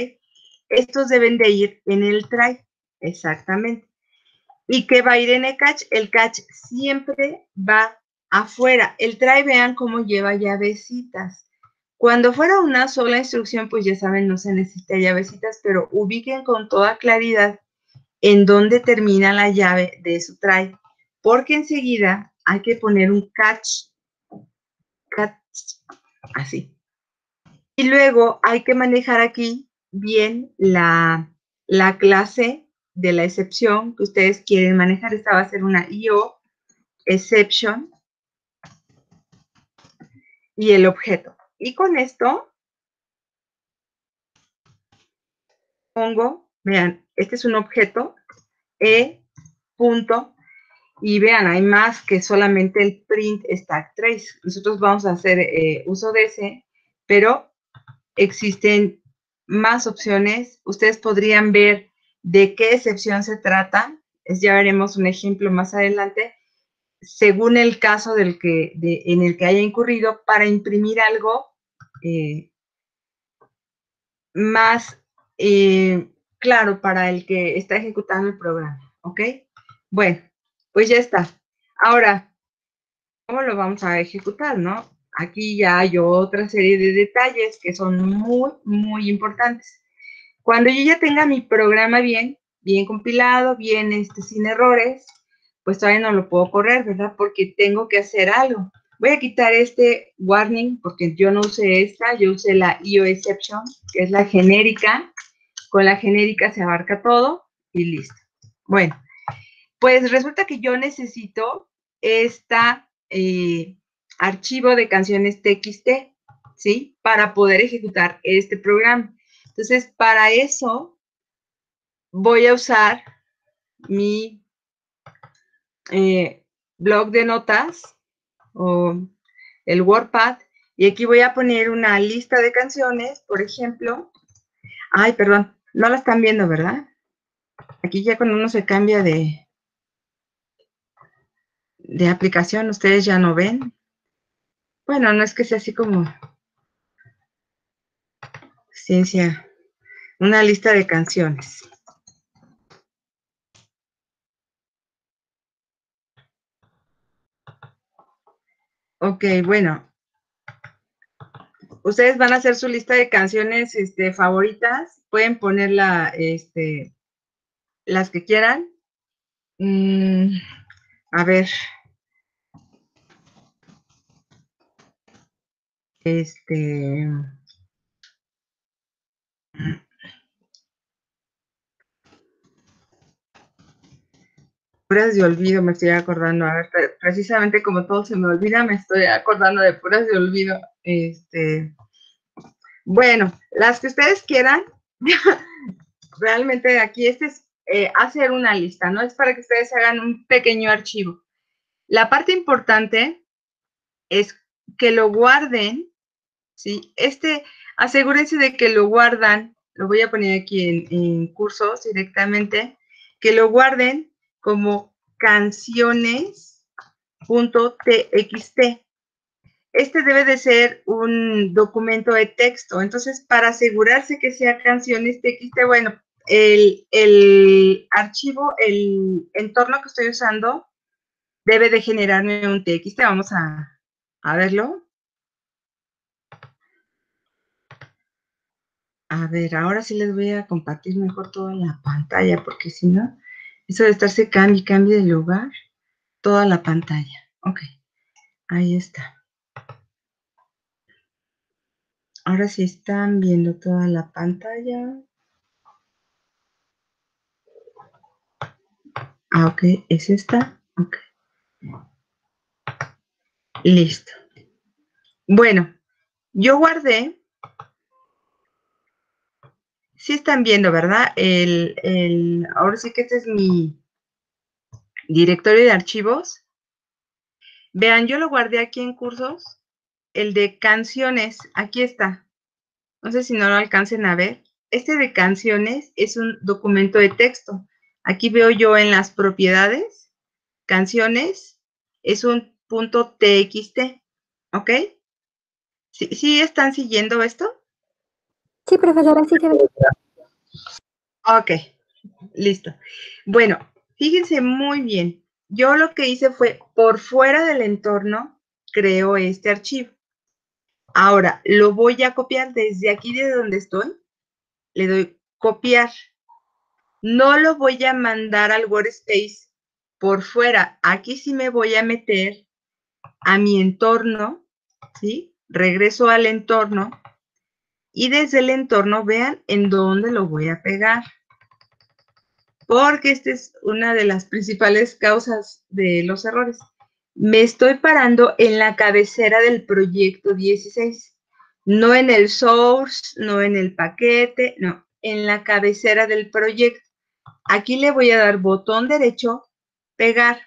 Estos deben de ir en el try, exactamente. ¿Y qué va a ir en el catch? El catch siempre va afuera. El try, vean cómo lleva llavecitas. Cuando fuera una sola instrucción, pues ya saben, no se necesita llavecitas, pero ubiquen con toda claridad en dónde termina la llave de su try, porque enseguida hay que poner un catch, catch, así. Y luego hay que manejar aquí bien la, la clase de la excepción que ustedes quieren manejar. Esta va a ser una IO exception y el objeto. Y con esto pongo, vean, este es un objeto, E punto, y vean, hay más que solamente el print stack trace. Nosotros vamos a hacer eh, uso de ese, pero existen más opciones. Ustedes podrían ver de qué excepción se trata. Es, ya veremos un ejemplo más adelante, según el caso del que, en el que haya incurrido, para imprimir algo eh, más eh, claro para el que está ejecutando el programa. ¿Ok? Bueno, pues ya está. Ahora, ¿cómo lo vamos a ejecutar, no? Aquí ya hay otra serie de detalles que son muy, muy importantes. Cuando yo ya tenga mi programa bien, bien compilado, bien este, sin errores, pues todavía no lo puedo correr, ¿verdad? Porque tengo que hacer algo. Voy a quitar este warning porque yo no usé esta, yo usé la IO exception, que es la genérica. Con la genérica se abarca todo y listo. Bueno, pues resulta que yo necesito este archivo de canciones TXT, ¿sí? Para poder ejecutar este programa. Entonces, para eso voy a usar mi eh, blog de notas o el WordPad y aquí voy a poner una lista de canciones, por ejemplo. Ay, perdón, no la están viendo, ¿verdad? Aquí ya cuando uno se cambia de, de aplicación, ustedes ya no ven. Bueno, no es que sea así como ciencia, una lista de canciones. Ok, bueno. Ustedes van a hacer su lista de canciones este, favoritas. Pueden ponerla, este, las que quieran. Mm, a ver. Este. Puras de olvido, me estoy acordando. A ver, precisamente como todo se me olvida, me estoy acordando de puras de olvido. Este, bueno, las que ustedes quieran, <laughs> realmente aquí este es eh, hacer una lista, ¿no? Es para que ustedes hagan un pequeño archivo. La parte importante es que lo guarden, ¿sí? Este, asegúrense de que lo guardan, lo voy a poner aquí en, cursos directamente, que lo guarden como canciones.txt. Este debe de ser un documento de texto. Entonces, para asegurarse que sea canciones TXT, bueno, el, el, archivo, el entorno que estoy usando debe de generarme un TXT. Vamos a, a verlo. A ver, ahora sí les voy a compartir mejor todo en la pantalla, porque si no, eso de estarse cambie cambie de lugar, toda la pantalla. Ok, ahí está. Ahora sí están viendo toda la pantalla. Ah, ok, es esta. Ok. Listo. Bueno, yo guardé. Sí están viendo, ¿verdad? El, el, ahora sí que este es mi directorio de archivos. Vean, yo lo guardé aquí en cursos. El de canciones, aquí está. No sé si no lo alcancen a ver. Este de canciones es un documento de texto. Aquí veo yo en las propiedades, canciones, es un punto TXT, ¿ok? ¿Sí, están siguiendo esto? Sí, profesora, sí se. Ok, listo. Bueno, fíjense muy bien. Yo lo que hice fue, por fuera del entorno, creo este archivo. Ahora, lo voy a copiar desde aquí, de donde estoy. Le doy copiar. No lo voy a mandar al Workspace por fuera. Aquí sí me voy a meter a mi entorno, ¿sí? Regreso al entorno y desde el entorno vean en dónde lo voy a pegar. Porque esta es una de las principales causas de los errores. Me estoy parando en la cabecera del proyecto 16, no en el source, no en el paquete, no, en la cabecera del proyecto. Aquí le voy a dar botón derecho, pegar.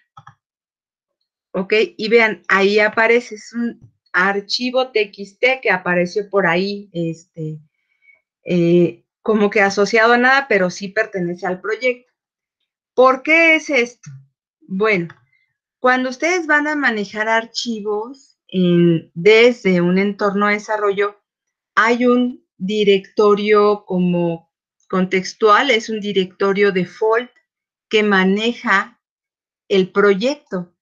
¿Ok? Y vean, ahí aparece, es un archivo TXT que apareció por ahí, este, eh, como que asociado a nada, pero sí pertenece al proyecto. ¿Por qué es esto? Bueno, cuando ustedes van a manejar archivos desde un entorno de desarrollo, hay un directorio como contextual, es un directorio default que maneja el proyecto.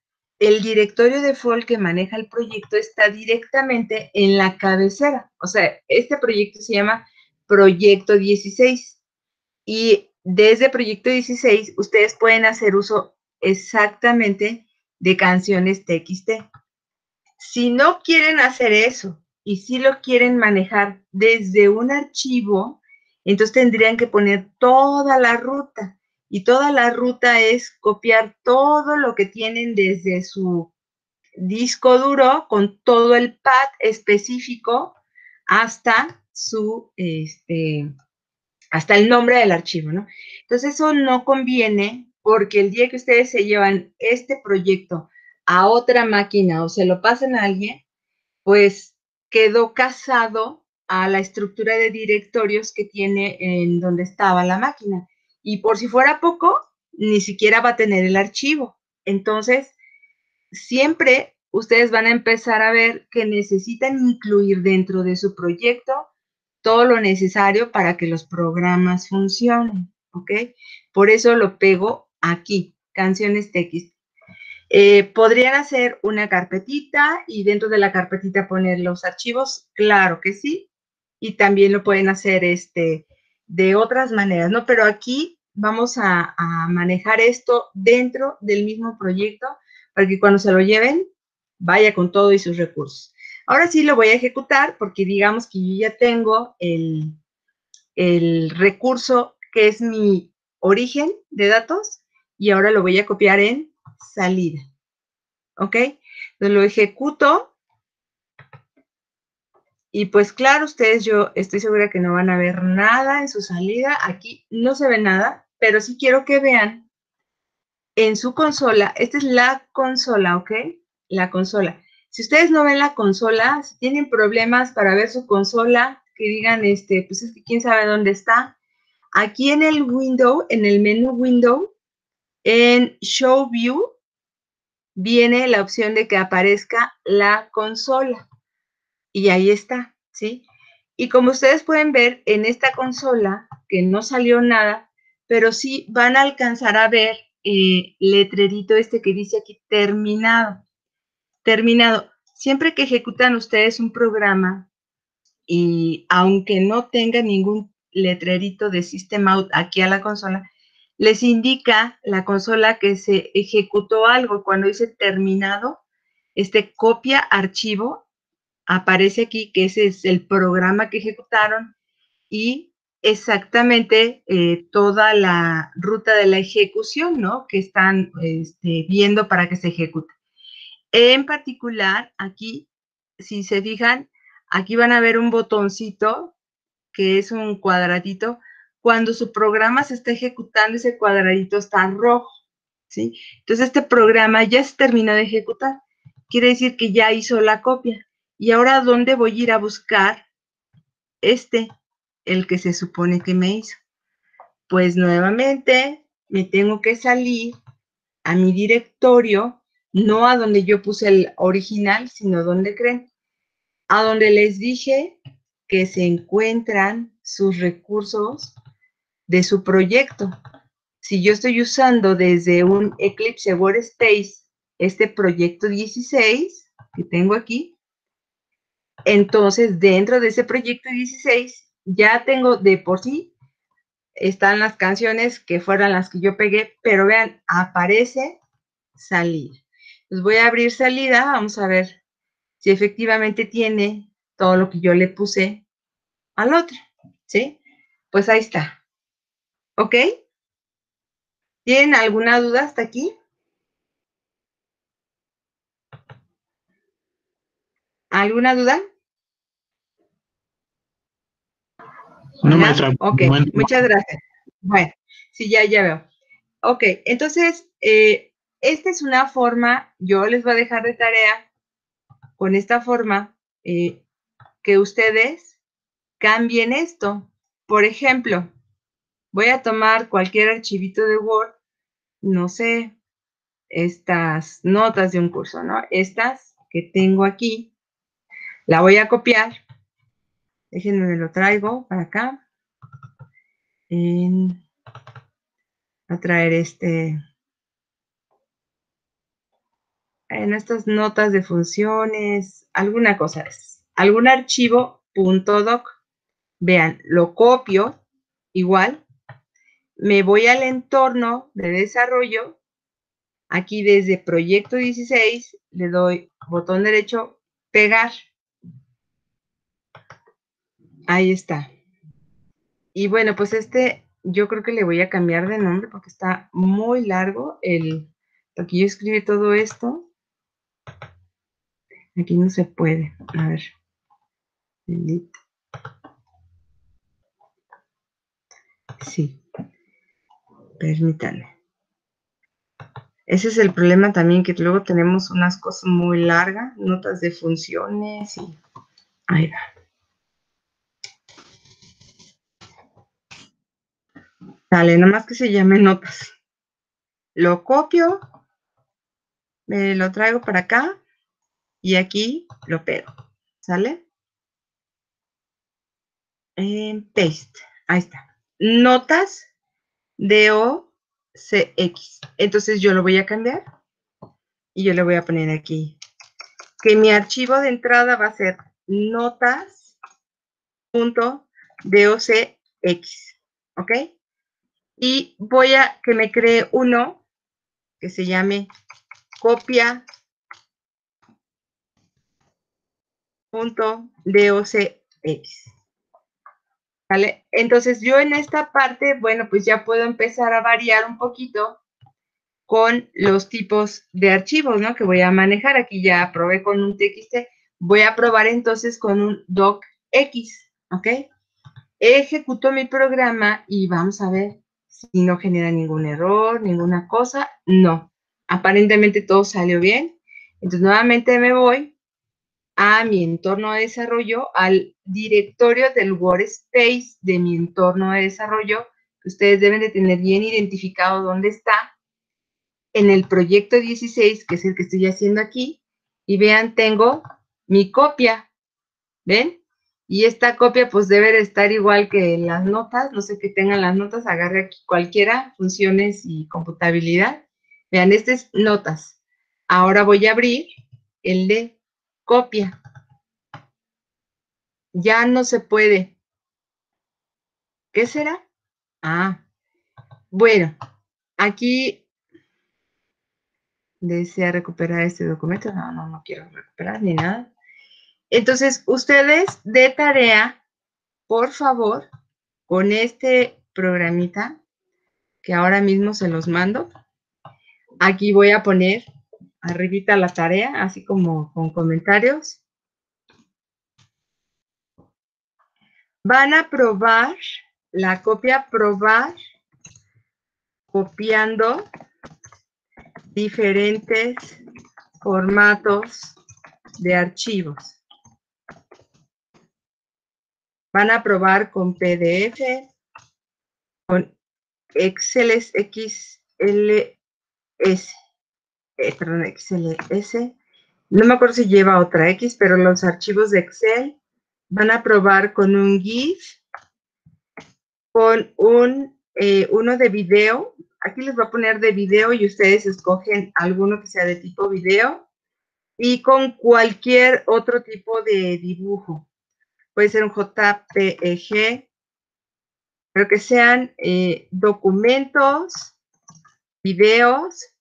El directorio default que maneja el proyecto está directamente en la cabecera. O sea, este proyecto se llama Proyecto 16. Y desde Proyecto 16 ustedes pueden hacer uso exactamente de canciones TXT. Si no quieren hacer eso y si lo quieren manejar desde un archivo, entonces tendrían que poner toda la ruta y toda la ruta es copiar todo lo que tienen desde su disco duro con todo el pad específico hasta su, este, hasta el nombre del archivo, ¿no? Entonces eso no conviene porque el día que ustedes se llevan este proyecto a otra máquina o se lo pasan a alguien, pues quedó casado a la estructura de directorios que tiene en donde estaba la máquina. Y por si fuera poco, ni siquiera va a tener el archivo. Entonces, siempre ustedes van a empezar a ver que necesitan incluir dentro de su proyecto todo lo necesario para que los programas funcionen, ¿ok? Por eso lo pego aquí, canciones TX. Eh, ¿Podrían hacer una carpetita y dentro de la carpetita poner los archivos? Claro que sí, y también lo pueden hacer este, de otras maneras, ¿no? Pero aquí vamos a, manejar esto dentro del mismo proyecto para que cuando se lo lleven, vaya con todo y sus recursos. Ahora sí lo voy a ejecutar porque digamos que yo ya tengo el, el recurso que es mi origen de datos y ahora lo voy a copiar en salida. ¿Ok? Entonces lo ejecuto y pues claro, ustedes yo estoy segura que no van a ver nada en su salida. Aquí no se ve nada, pero sí quiero que vean en su consola. Esta es la consola, ¿ok? La consola. Si ustedes no ven la consola, si tienen problemas para ver su consola, que digan, este, pues es que quién sabe dónde está. Aquí en el window, en el menú window, en Show View, viene la opción de que aparezca la consola y ahí está, ¿sí? Y como ustedes pueden ver en esta consola, que no salió nada, pero sí van a alcanzar a ver eh, letrerito este que dice aquí terminado. Terminado. Siempre que ejecutan ustedes un programa y aunque no tenga ningún letrerito de System Out aquí a la consola, les indica la consola que se ejecutó algo. Cuando dice terminado, este copia archivo aparece aquí que ese es el programa que ejecutaron y exactamente eh, toda la ruta de la ejecución, ¿no? Que están este, viendo para que se ejecute. En particular, aquí, si se fijan, aquí van a ver un botoncito que es un cuadradito. Cuando su programa se está ejecutando, ese cuadradito está rojo, ¿sí? Entonces, este programa ya se terminó de ejecutar. Quiere decir que ya hizo la copia. Y ahora, ¿dónde voy a ir a buscar este, el que se supone que me hizo? Pues nuevamente me tengo que salir a mi directorio, no a donde yo puse el original, sino donde creen, a donde les dije que se encuentran sus recursos de su proyecto. Si yo estoy usando desde un Eclipse Workspace este proyecto 16 que tengo aquí, entonces dentro de ese proyecto 16 ya tengo de por sí, están las canciones que fueran las que yo pegué, pero vean, aparece salida. Les voy a abrir salida, vamos a ver si efectivamente tiene todo lo que yo le puse al otro, ¿sí? Pues ahí está. ¿Ok? ¿Tienen alguna duda hasta aquí? ¿Alguna duda? No, maestra. Ok, muchas gracias. Bueno, sí, ya, ya veo. Ok, entonces, eh, esta es una forma, yo les voy a dejar de tarea con esta forma eh, que ustedes cambien esto. Por ejemplo, voy a tomar cualquier archivito de Word, no sé, estas notas de un curso, ¿no? Estas que tengo aquí, la voy a copiar. Déjenme, lo traigo para acá. En, a traer este, en estas notas de funciones, alguna cosa es, algún archivo .doc. Vean, lo copio igual, me voy al entorno de desarrollo, aquí desde proyecto 16 le doy botón derecho, pegar. Ahí está. Y bueno, pues este yo creo que le voy a cambiar de nombre porque está muy largo el, aquí yo escribí todo esto. Aquí no se puede. A ver. Sí. Permítanme. Ese es el problema también, que luego tenemos unas cosas muy largas, notas de funciones y... Ahí va. Dale, nomás que se llame notas. Lo copio, me lo traigo para acá y aquí lo pego. ¿Sale? En paste. Ahí está. Notas de OCX. Entonces yo lo voy a cambiar y yo le voy a poner aquí que mi archivo de entrada va a ser notas.docx. ¿Ok? Y voy a que me cree uno que se llame copia docx. ¿Vale? Entonces yo en esta parte, bueno, pues ya puedo empezar a variar un poquito con los tipos de archivos, ¿no? Que voy a manejar. Aquí ya probé con un TXT. Voy a probar entonces con un docx, ¿ok? Ejecuto mi programa y vamos a ver si no genera ningún error, ninguna cosa. No, aparentemente todo salió bien. Entonces nuevamente me voy a mi entorno de desarrollo, al directorio del workspace de mi entorno de desarrollo, que ustedes deben de tener bien identificado dónde está, en el proyecto 16, que es el que estoy haciendo aquí, y vean, tengo mi copia, ¿ven? Y esta copia pues debe de estar igual que las notas, no sé que tengan las notas, agarre aquí cualquiera, funciones y computabilidad. Vean, este es notas. Ahora voy a abrir el de Copia. Ya no se puede. ¿Qué será? Ah, bueno, aquí desea recuperar este documento. No, no, no quiero recuperar ni nada. Entonces, ustedes de tarea, por favor, con este programita que ahora mismo se los mando. Aquí voy a poner arribita la tarea, así como con comentarios. Van a probar la copia probar copiando diferentes formatos de archivos. Van a probar con PDF, con Excel XLS, eh, perdón, XLS. No me acuerdo si lleva otra X, pero los archivos de Excel van a probar con un GIF, con un, eh, uno de video. Aquí les voy a poner de video y ustedes escogen alguno que sea de tipo video y con cualquier otro tipo de dibujo puede ser un JPEG, pero que sean eh, documentos, videos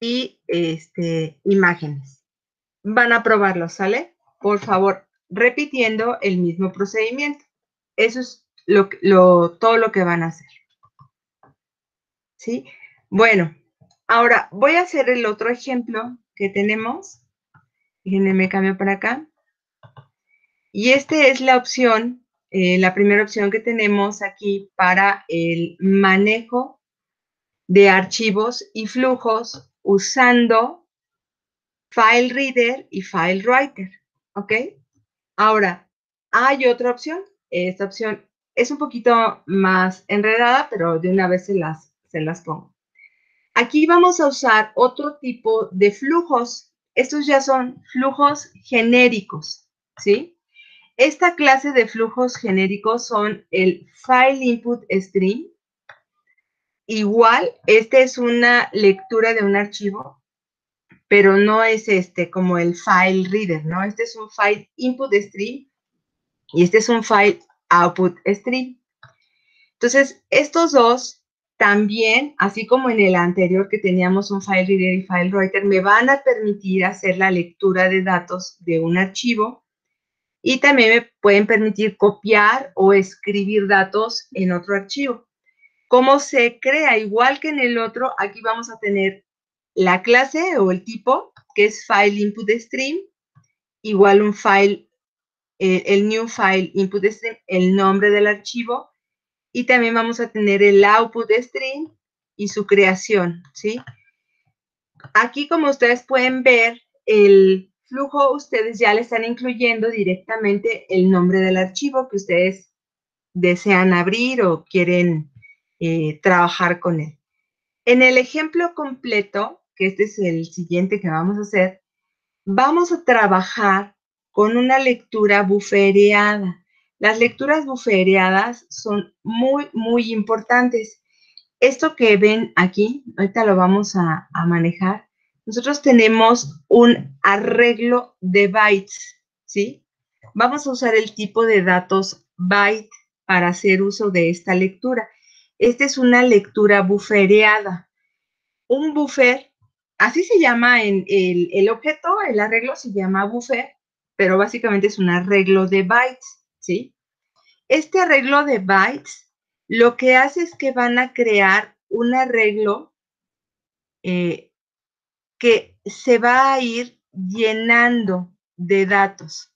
y este, imágenes. Van a probarlo, ¿sale? Por favor, repitiendo el mismo procedimiento. Eso es lo, todo lo que van a hacer. ¿Sí? Bueno, ahora voy a hacer el otro ejemplo que tenemos. Déjenme me cambio para acá. Y esta es la opción, eh, la primera opción que tenemos aquí para el manejo de archivos y flujos usando File Reader y File Writer. ¿Ok? Ahora, hay otra opción. Esta opción es un poquito más enredada, pero de una vez se las, se las pongo. Aquí vamos a usar otro tipo de flujos. Estos ya son flujos genéricos, ¿sí? Esta clase de flujos genéricos son el File Input Stream. Igual, esta es una lectura de un archivo, pero no es este como el File Reader, ¿no? Este es un File Input Stream y este es un File Output Stream. Entonces, estos dos también, así como en el anterior que teníamos un File Reader y File Writer, me van a permitir hacer la lectura de datos de un archivo y también me pueden permitir copiar o escribir datos en otro archivo. ¿Cómo se crea? Igual que en el otro, aquí vamos a tener la clase o el tipo, que es file input stream, igual un file, eh, el new file input stream, el nombre del archivo, y también vamos a tener el output stream y su creación, ¿sí? Aquí, como ustedes pueden ver, el flujo ustedes ya le están incluyendo directamente el nombre del archivo que ustedes desean abrir o quieren eh, trabajar con él. En el ejemplo completo, que este es el siguiente que vamos a hacer, vamos a trabajar con una lectura bufereada. Las lecturas bufereadas son muy, muy importantes. Esto que ven aquí, ahorita lo vamos a manejar, nosotros tenemos un arreglo de bytes, ¿sí? Vamos a usar el tipo de datos byte para hacer uso de esta lectura. Esta es una lectura bufereada. Un buffer, así se llama en el, el objeto, el arreglo se llama buffer, pero básicamente es un arreglo de bytes, ¿sí? Este arreglo de bytes lo que hace es que van a crear un arreglo eh, que se va a ir llenando de datos.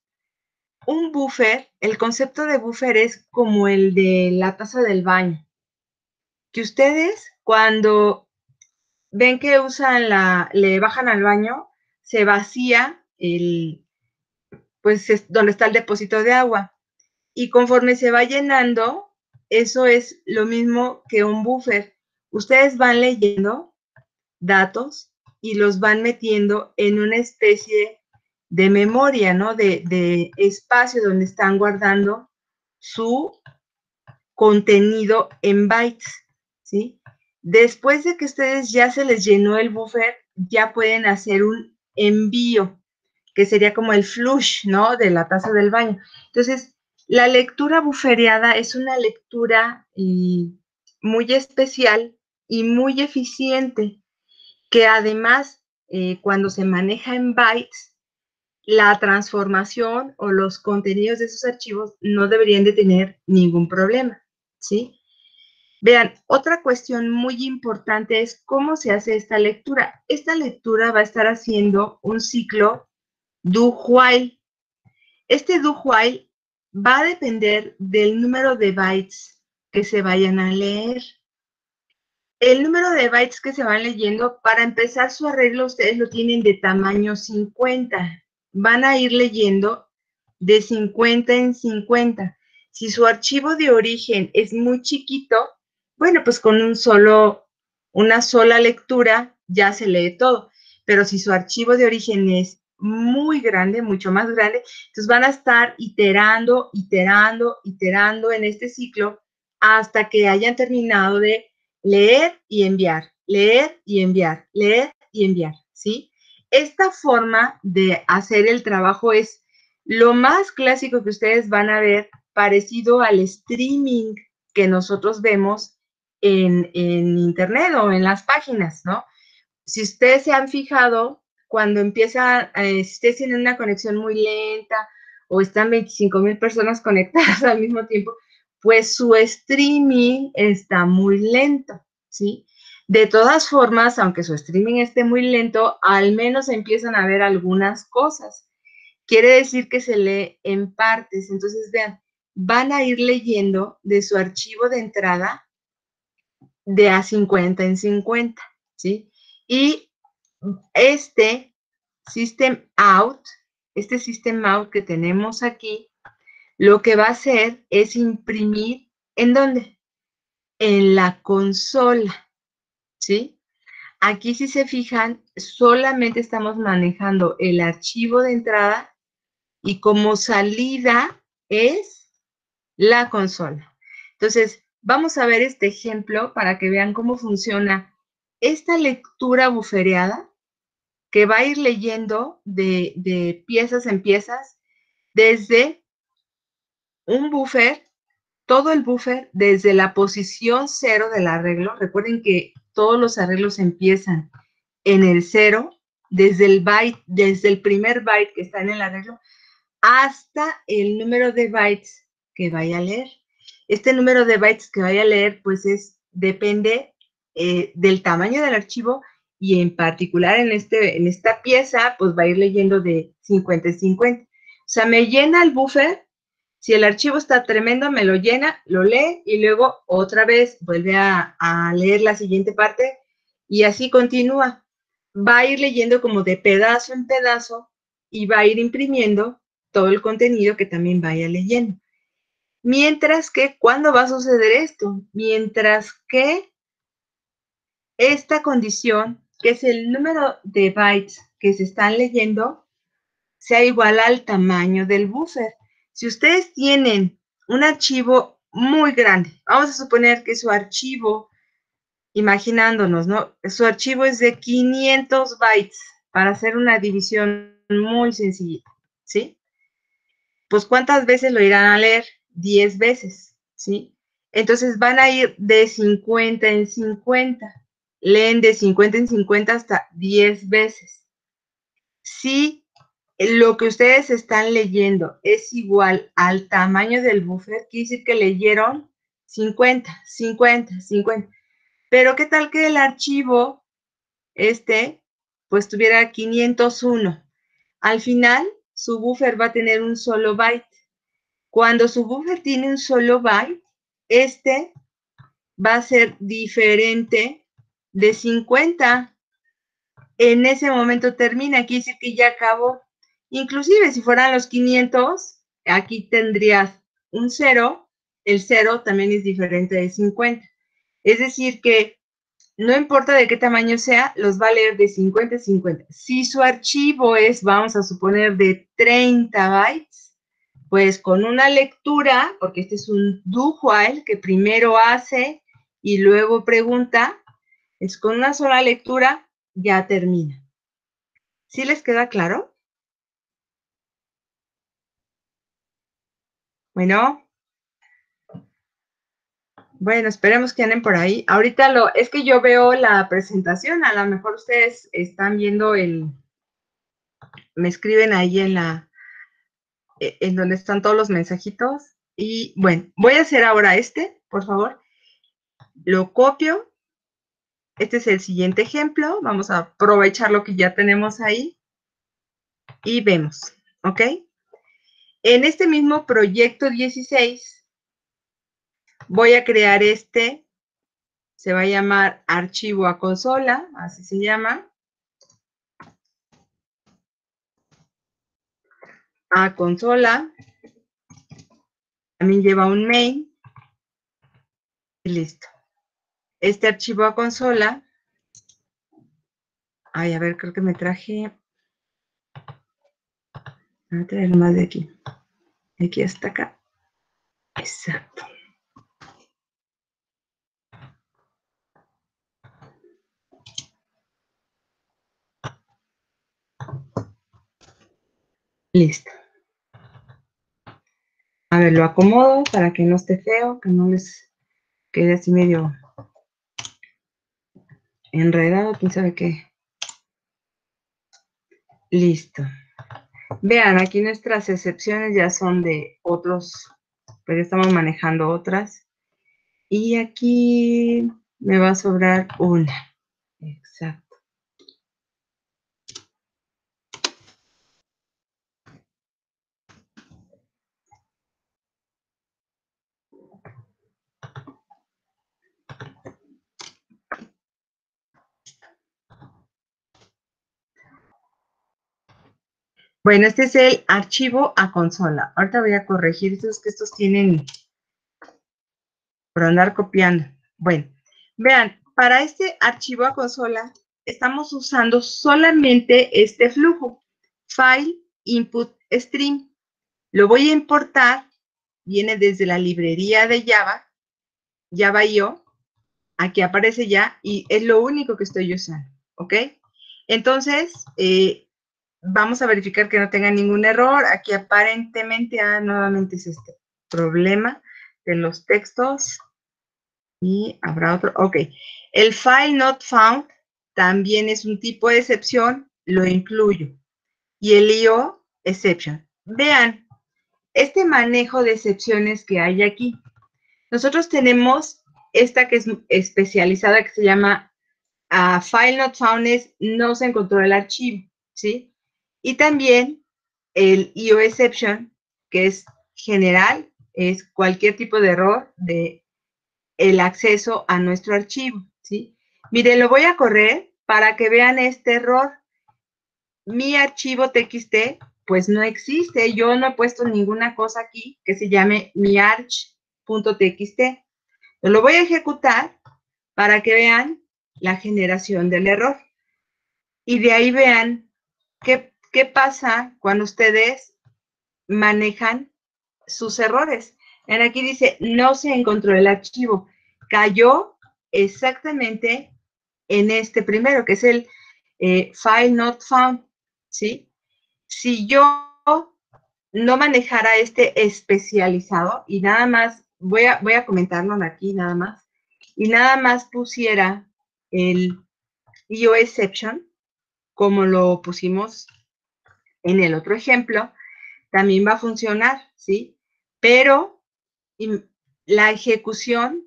Un buffer, el concepto de buffer es como el de la taza del baño. Que ustedes cuando ven que usan la, le bajan al baño, se vacía el, pues es donde está el depósito de agua. Y conforme se va llenando, eso es lo mismo que un buffer. Ustedes van leyendo datos y los van metiendo en una especie de memoria, ¿no? De, espacio donde están guardando su contenido en bytes, ¿sí? Después de que ustedes ya se les llenó el buffer, ya pueden hacer un envío, que sería como el flush, ¿no? De la taza del baño. Entonces, la lectura buffereada es una lectura eh, muy especial y muy eficiente que además eh, cuando se maneja en bytes, la transformación o los contenidos de esos archivos no deberían de tener ningún problema, ¿sí? Vean, otra cuestión muy importante es cómo se hace esta lectura. Esta lectura va a estar haciendo un ciclo do while. Este do while va a depender del número de bytes que se vayan a leer. El número de bytes que se van leyendo, para empezar su arreglo, ustedes lo tienen de tamaño 50. Van a ir leyendo de 50 en 50. Si su archivo de origen es muy chiquito, bueno, pues con un solo, una sola lectura ya se lee todo. Pero si su archivo de origen es muy grande, mucho más grande, entonces van a estar iterando, iterando, iterando en este ciclo hasta que hayan terminado de leer y enviar, leer y enviar, leer y enviar, ¿sí? Esta forma de hacer el trabajo es lo más clásico que ustedes van a ver parecido al streaming que nosotros vemos en, internet o en las páginas, ¿no? Si ustedes se han fijado, cuando empieza, eh, si ustedes tienen una conexión muy lenta o están 25 mil personas <laughs> conectadas al mismo tiempo, pues su streaming está muy lento, ¿sí? De todas formas, aunque su streaming esté muy lento, al menos empiezan a ver algunas cosas. Quiere decir que se lee en partes. Entonces, vean, van a ir leyendo de su archivo de entrada de a 50 en 50, ¿sí? Y este system out, este system out que tenemos aquí, lo que va a hacer es imprimir, ¿en dónde? En la consola, ¿sí? Aquí si se fijan, solamente estamos manejando el archivo de entrada y como salida es la consola. Entonces, Vamos a ver este ejemplo para que vean cómo funciona esta lectura bufereada que va a ir leyendo de, piezas en piezas desde un buffer, todo el buffer desde la posición cero del arreglo. Recuerden que todos los arreglos empiezan en el cero, desde el byte, desde el primer byte que está en el arreglo, hasta el número de bytes que vaya a leer. Este número de bytes que vaya a leer, pues es, depende eh, del tamaño del archivo y en particular en, este, en esta pieza, pues va a ir leyendo de 50 en 50. O sea, me llena el buffer, si el archivo está tremendo, me lo llena, lo lee y luego otra vez vuelve a, leer la siguiente parte y así continúa. Va a ir leyendo como de pedazo en pedazo y va a ir imprimiendo todo el contenido que también vaya leyendo. Mientras que, ¿cuándo va a suceder esto? Mientras que esta condición, que es el número de bytes que se están leyendo, sea igual al tamaño del buffer. Si ustedes tienen un archivo muy grande, vamos a suponer que su archivo, imaginándonos, ¿no? Su archivo es de 500 bytes para hacer una división muy sencilla, ¿sí? Pues ¿cuántas veces lo irán a leer? 10 veces, ¿sí? Entonces van a ir de 50 en 50. Leen de 50 en 50 hasta 10 veces. Si lo que ustedes están leyendo es igual al tamaño del buffer, quiere decir que leyeron 50, 50, 50. Pero ¿qué tal que el archivo, este, pues tuviera 501? Al final, su buffer va a tener un solo byte. Cuando su buffer tiene un solo byte, este va a ser diferente de 50. En ese momento termina, quiere decir que ya acabó. Inclusive si fueran los 500, aquí tendrías un 0. El 0 también es diferente de 50. Es decir que no importa de qué tamaño sea, los va a leer de 50 a 50. Si su archivo es, vamos a suponer, de 30 bytes, pues con una lectura, porque este es un do while que primero hace y luego pregunta, es con una sola lectura ya termina. ¿Sí les queda claro? Bueno. Bueno, esperemos que anden por ahí. Ahorita lo, es que yo veo la presentación, a lo mejor ustedes están viendo el, me escriben ahí en la, e, en donde están todos los mensajitos. Y bueno, voy a hacer ahora este, por favor. Lo copio. Este es el siguiente ejemplo. Vamos a aprovechar lo que ya tenemos ahí. Y vemos, ¿ok? En este mismo proyecto 16, voy a crear este. Se va a llamar archivo a consola, así se llama. A consola. También lleva un main. Y listo. Este archivo a consola. Ay, a ver, creo que me traje. Voy a traer más de aquí. De aquí hasta acá. Exacto. Listo. A ver, lo acomodo para que no esté feo, que no les quede así medio enredado, quién sabe qué. Listo. Vean, aquí nuestras excepciones ya son de otros, pero estamos manejando otras. Y aquí me va a sobrar una. Exacto. Bueno, este es el archivo a consola. Ahorita voy a corregir estos que estos tienen por andar copiando. Bueno, vean, para este archivo a consola estamos usando solamente este flujo, file input stream. Lo voy a importar, viene desde la librería de Java, Java.io, aquí aparece ya y es lo único que estoy usando, ¿ok? Entonces, eh, vamos a verificar que no tenga ningún error. Aquí aparentemente, ah, nuevamente es este problema de los textos. Y habrá otro, ok. El file not found también es un tipo de excepción, lo incluyo. Y el IO exception. Vean, este manejo de excepciones que hay aquí. Nosotros tenemos esta que es especializada que se llama ah, file not found es no se encontró el archivo, ¿sí? Y también el IO exception, que es general, es cualquier tipo de error de el acceso a nuestro archivo, ¿sí? Miren, lo voy a correr para que vean este error. Mi archivo TXT, pues no existe. Yo no he puesto ninguna cosa aquí que se llame miarch.txt. Lo voy a ejecutar para que vean la generación del error. Y de ahí vean qué ¿Qué pasa cuando ustedes manejan sus errores? En aquí dice, no se encontró el archivo. Cayó exactamente en este primero, que es el eh, file not found, ¿sí? Si yo no manejara este especializado y nada más, voy a, voy a comentarlo aquí nada más, y nada más pusiera el IO exception, como lo pusimos en el otro ejemplo, también va a funcionar, ¿sí? Pero la ejecución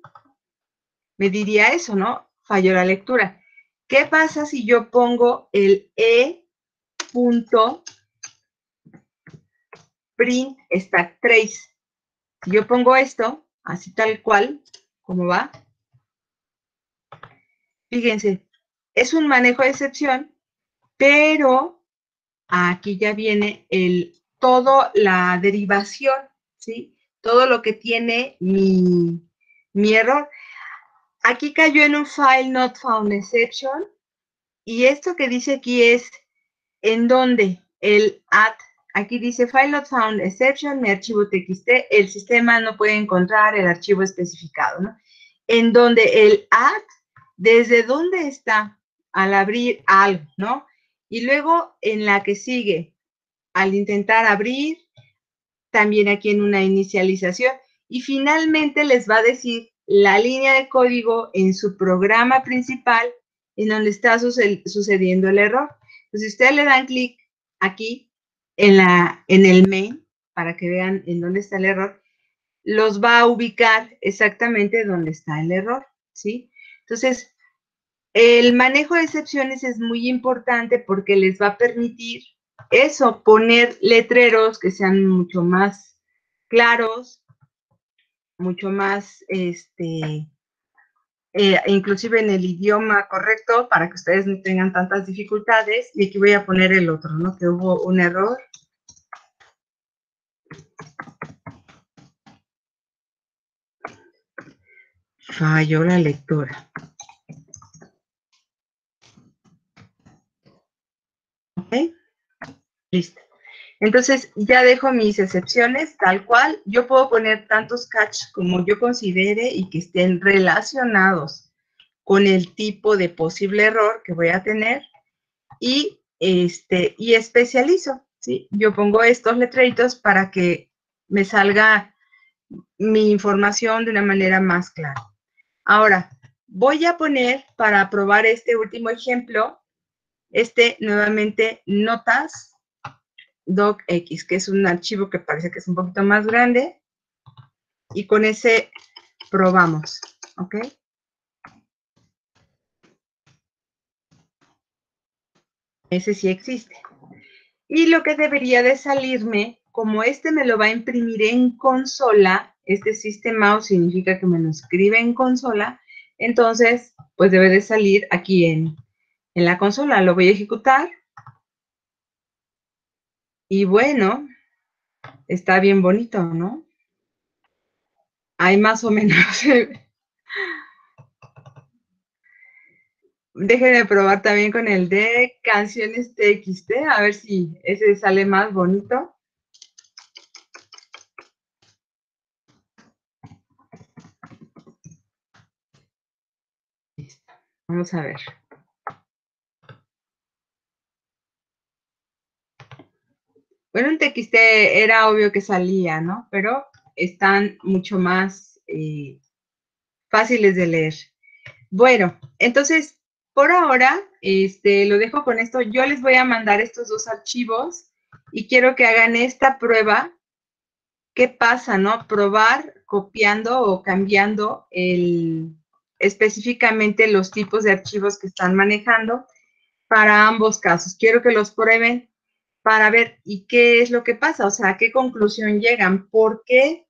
me diría eso, ¿no? Falló la lectura. ¿Qué pasa si yo pongo el e punto print stack trace? Si yo pongo esto, así tal cual, como va, fíjense, es un manejo de excepción, pero aquí ya viene el, todo la derivación, ¿sí? Todo lo que tiene mi, error. Aquí cayó en un file not found exception y esto que dice aquí es en donde el add, aquí dice file not found exception, mi archivo txt, el sistema no puede encontrar el archivo especificado, ¿no? En donde el add, desde dónde está al abrir algo, ¿no? Y luego en la que sigue, al intentar abrir, también aquí en una inicialización. Y finalmente les va a decir la línea de código en su programa principal en donde está sucediendo el error. Entonces, ustedes le dan clic aquí en, la, en el main para que vean en dónde está el error. los va a ubicar exactamente donde está el error, ¿sí? Entonces, el manejo de excepciones es muy importante porque les va a permitir eso, poner letreros que sean mucho más claros, mucho más, este, eh, inclusive en el idioma correcto para que ustedes no tengan tantas dificultades. Y aquí voy a poner el otro, ¿no? Que hubo un error. Falló la lectura. ¿Ok? Listo. Entonces, ya dejo mis excepciones tal cual. Yo puedo poner tantos catch como yo considere y que estén relacionados con el tipo de posible error que voy a tener y, este, y especializo. ¿sí? Yo pongo estos letreritos para que me salga mi información de una manera más clara. Ahora, voy a poner para probar este último ejemplo, este nuevamente notas docx, que es un archivo que parece que es un poquito más grande. Y con ese probamos, ¿ok? Ese sí existe. Y lo que debería de salirme, como este me lo va a imprimir en consola, este sistema significa que me lo escribe en consola, entonces, pues debe de salir aquí en, en la consola. Lo voy a ejecutar. Y bueno, está bien bonito, ¿no? Hay más o menos. <laughs> Déjenme probar también con el de canciones TXT, a ver si ese sale más bonito. Vamos a ver. Bueno, en TXT era obvio que salía, ¿no? Pero están mucho más eh, fáciles de leer. Bueno, entonces, por ahora, este, lo dejo con esto. Yo les voy a mandar estos dos archivos y quiero que hagan esta prueba. ¿Qué pasa, no? Probar copiando o cambiando el, específicamente los tipos de archivos que están manejando para ambos casos. Quiero que los prueben para ver y qué es lo que pasa, o sea, qué conclusión llegan, porque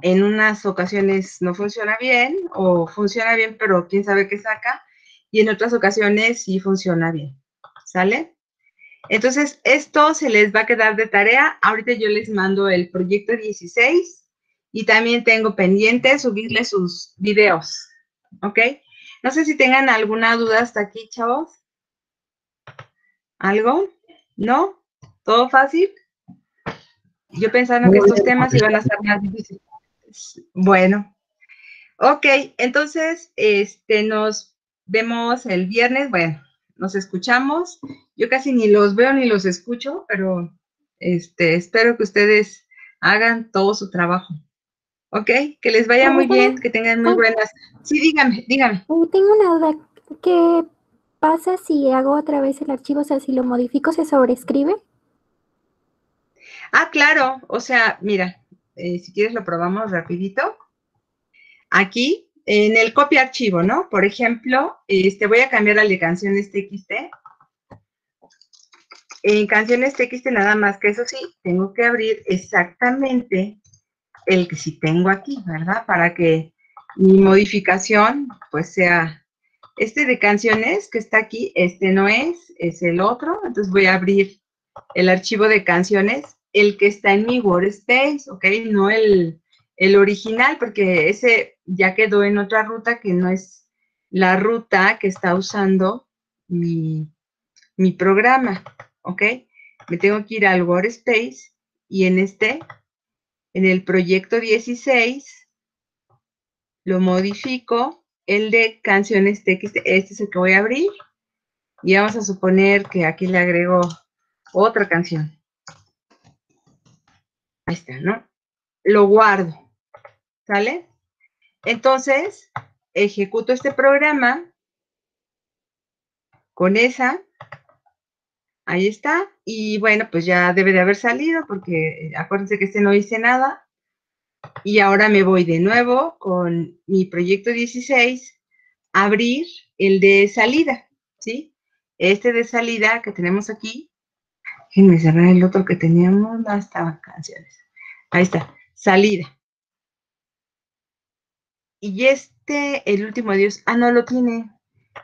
en unas ocasiones no funciona bien o funciona bien, pero quién sabe qué saca, y en otras ocasiones sí funciona bien, ¿sale? Entonces, esto se les va a quedar de tarea. Ahorita yo les mando el proyecto 16 y también tengo pendiente subirles sus videos, ¿ok? No sé si tengan alguna duda hasta aquí, chavos. ¿Algo? ¿No? ¿Todo fácil? Yo pensaba que estos temas iban a ser más difíciles. Bueno. Ok, entonces, este, nos vemos el viernes. Bueno, nos escuchamos. Yo casi ni los veo ni los escucho, pero este, espero que ustedes hagan todo su trabajo. ¿Ok? Que les vaya muy bien, que tengan muy buenas. Sí, dígame, dígame. Tengo una duda. ¿Qué pasa si hago otra vez el archivo? O sea, si lo modifico, ¿se sobrescribe? Ah, claro. O sea, mira, eh, si quieres lo probamos rapidito. Aquí, en el copia archivo, ¿no? Por ejemplo, este, voy a cambiar la de canciones TXT. En canciones TXT nada más que eso sí, tengo que abrir exactamente el que sí tengo aquí, ¿verdad? Para que mi modificación pues sea este de canciones que está aquí, este no es, es el otro. Entonces voy a abrir el archivo de canciones, el que está en mi Workspace, ¿ok? No el, el original, porque ese ya quedó en otra ruta que no es la ruta que está usando mi, mi programa, ¿ok? Me tengo que ir al Workspace y en este, en el proyecto 16, lo modifico el de canciones TXT, este es el que voy a abrir. Y vamos a suponer que aquí le agrego otra canción. Ahí está, ¿no? Lo guardo. ¿Sale? Entonces, ejecuto este programa con esa. Ahí está. Y bueno, pues ya debe de haber salido porque acuérdense que este no hice nada. Y ahora me voy de nuevo con mi proyecto 16 a abrir el de salida, ¿sí? Este de salida que tenemos aquí. Déjenme cerrar el otro que teníamos. No estaban canciones. Ahí está. Salida. Y este, el último adiós. Ah, no lo tiene.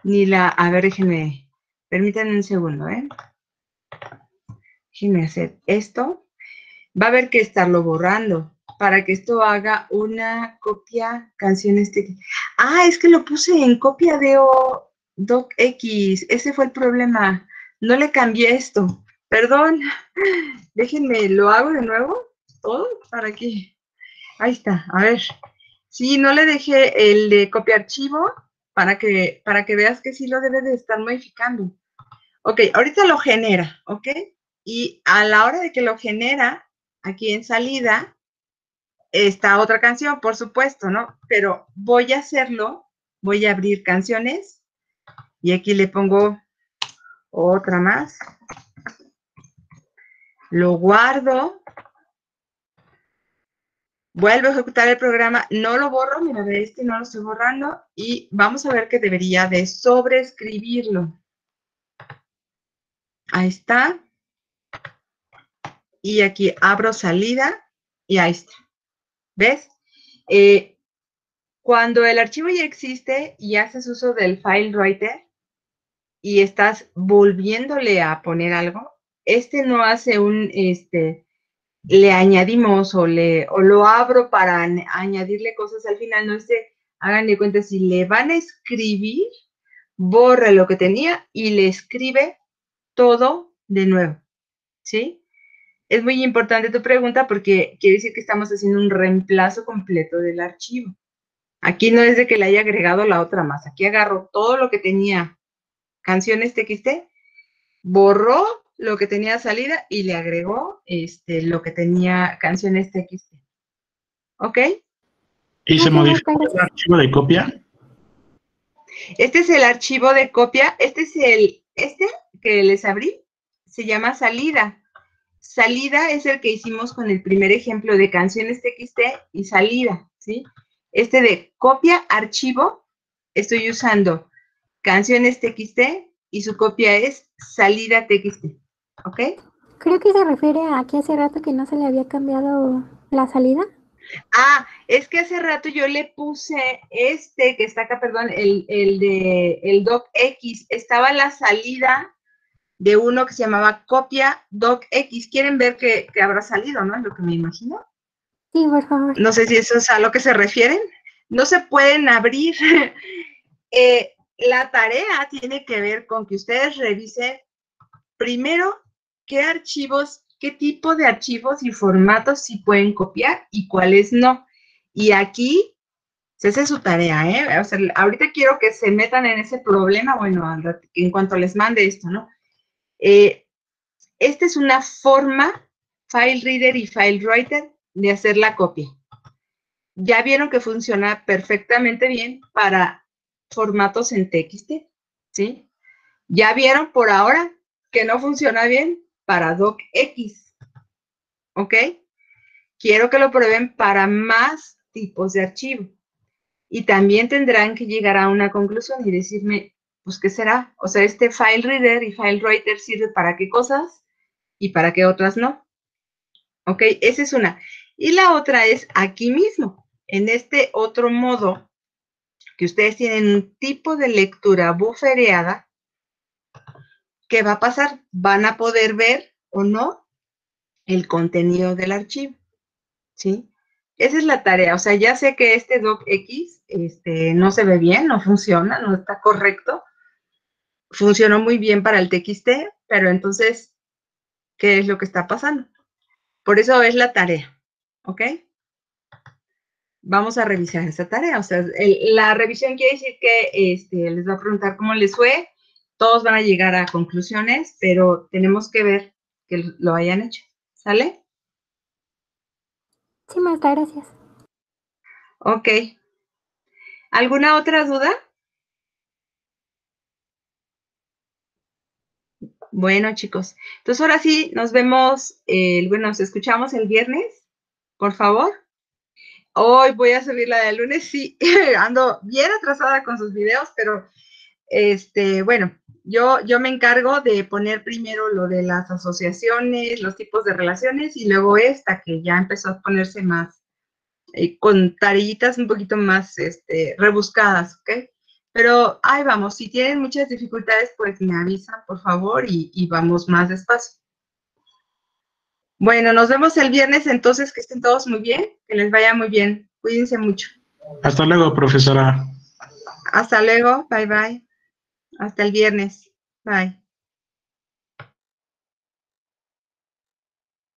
Ni la. A ver, déjenme. Permítanme un segundo, ¿eh? Déjenme hacer esto. Va a haber que estarlo borrando para que esto haga una copia canciones. Ah, es que lo puse en copia de o docx. Ese fue el problema. No le cambié esto. Perdón. <laughs> Déjenme, lo hago de nuevo. Todo para que. Ahí está. A ver. Sí, no le dejé el de copia archivo para que, para que veas que sí lo debe de estar modificando. Ok, ahorita lo genera, ¿ok? Y a la hora de que lo genera, aquí en salida, está otra canción, por supuesto, ¿no? Pero voy a hacerlo, voy a abrir canciones y aquí le pongo otra más. Lo guardo. Vuelvo a ejecutar el programa, no lo borro, mira, de este no lo estoy borrando y vamos a ver que debería de sobreescribirlo. Ahí está y aquí abro salida y ahí está. ¿Ves? Eh, cuando el archivo ya existe y haces uso del file writer y estás volviéndole a poner algo, este no hace un, este, le añadimos o, le, o lo abro para añadirle cosas al final, no este, hagan de cuenta, si le van a escribir, borra lo que tenía y le escribe todo de nuevo, ¿sí? Es muy importante tu pregunta porque quiere decir que estamos haciendo un reemplazo completo del archivo. Aquí no es de que le haya agregado la otra más. Aquí agarro todo lo que tenía canciones TXT, borró lo que tenía salida y le agregó este, lo que tenía canciones TXT. ¿Ok? ¿Y se modificó el archivo de copia? Este es el archivo de copia. Este es el, este que les abrí, se llama salida. Salida es el que hicimos con el primer ejemplo de canciones TXT y salida, ¿sí? Este de copia archivo, estoy usando canciones TXT y su copia es salida TXT, ¿ok? Creo que se refiere a que hace rato que no se le había cambiado la salida. Ah, es que hace rato yo le puse este que está acá, perdón, el, el de el docx, estaba la salida de uno que se llamaba copia docx. ¿Quieren ver que, habrá salido, no? Es lo que me imagino. Sí, por favor. No sé si eso es a lo que se refieren. No se pueden abrir. <laughs> Eh, la tarea tiene que ver con que ustedes revisen primero qué archivos, qué tipo de archivos y formatos sí pueden copiar y cuáles no. Y aquí se hace su tarea, ¿eh? O sea, ahorita quiero que se metan en ese problema, bueno, en cuanto les mande esto, ¿no? Eh, esta es una forma, File Reader y File Writer, de hacer la copia. Ya vieron que funciona perfectamente bien para formatos en TXT, ¿sí? Ya vieron por ahora que no funciona bien para DocX, ¿ok? Quiero que lo prueben para más tipos de archivo. Y también tendrán que llegar a una conclusión y decirme, pues, ¿qué será? O sea, este file reader y file writer sirve para qué cosas y para qué otras no. ¿Ok? Esa es una. Y la otra es aquí mismo, en este otro modo, que ustedes tienen un tipo de lectura bufereada, ¿qué va a pasar? Van a poder ver o no el contenido del archivo. ¿Sí? Esa es la tarea. O sea, ya sé que este docx este, no se ve bien, no funciona, no está correcto, funcionó muy bien para el TXT, pero entonces, ¿qué es lo que está pasando? Por eso es la tarea, ¿ok? Vamos a revisar esta tarea. O sea, la revisión quiere decir que este, les va a preguntar cómo les fue. Todos van a llegar a conclusiones, pero tenemos que ver que lo hayan hecho. ¿Sale? Sí, maestra, gracias. Ok. ¿Alguna otra duda? Bueno, chicos, entonces ahora sí nos vemos, bueno, nos escuchamos el viernes, por favor. Hoy voy a subir la de lunes, sí, <laughs> ando bien atrasada con sus videos, pero este, bueno, yo, yo me encargo de poner primero lo de las asociaciones, los tipos de relaciones y luego esta que ya empezó a ponerse más, eh, con tarillitas un poquito más este, rebuscadas, ¿ok? Pero ahí vamos, si tienen muchas dificultades, pues me avisan, por favor, y, y vamos más despacio. Bueno, nos vemos el viernes, entonces que estén todos muy bien, que les vaya muy bien. Cuídense mucho. Hasta luego, profesora. Hasta luego, bye bye. Hasta el viernes. Bye.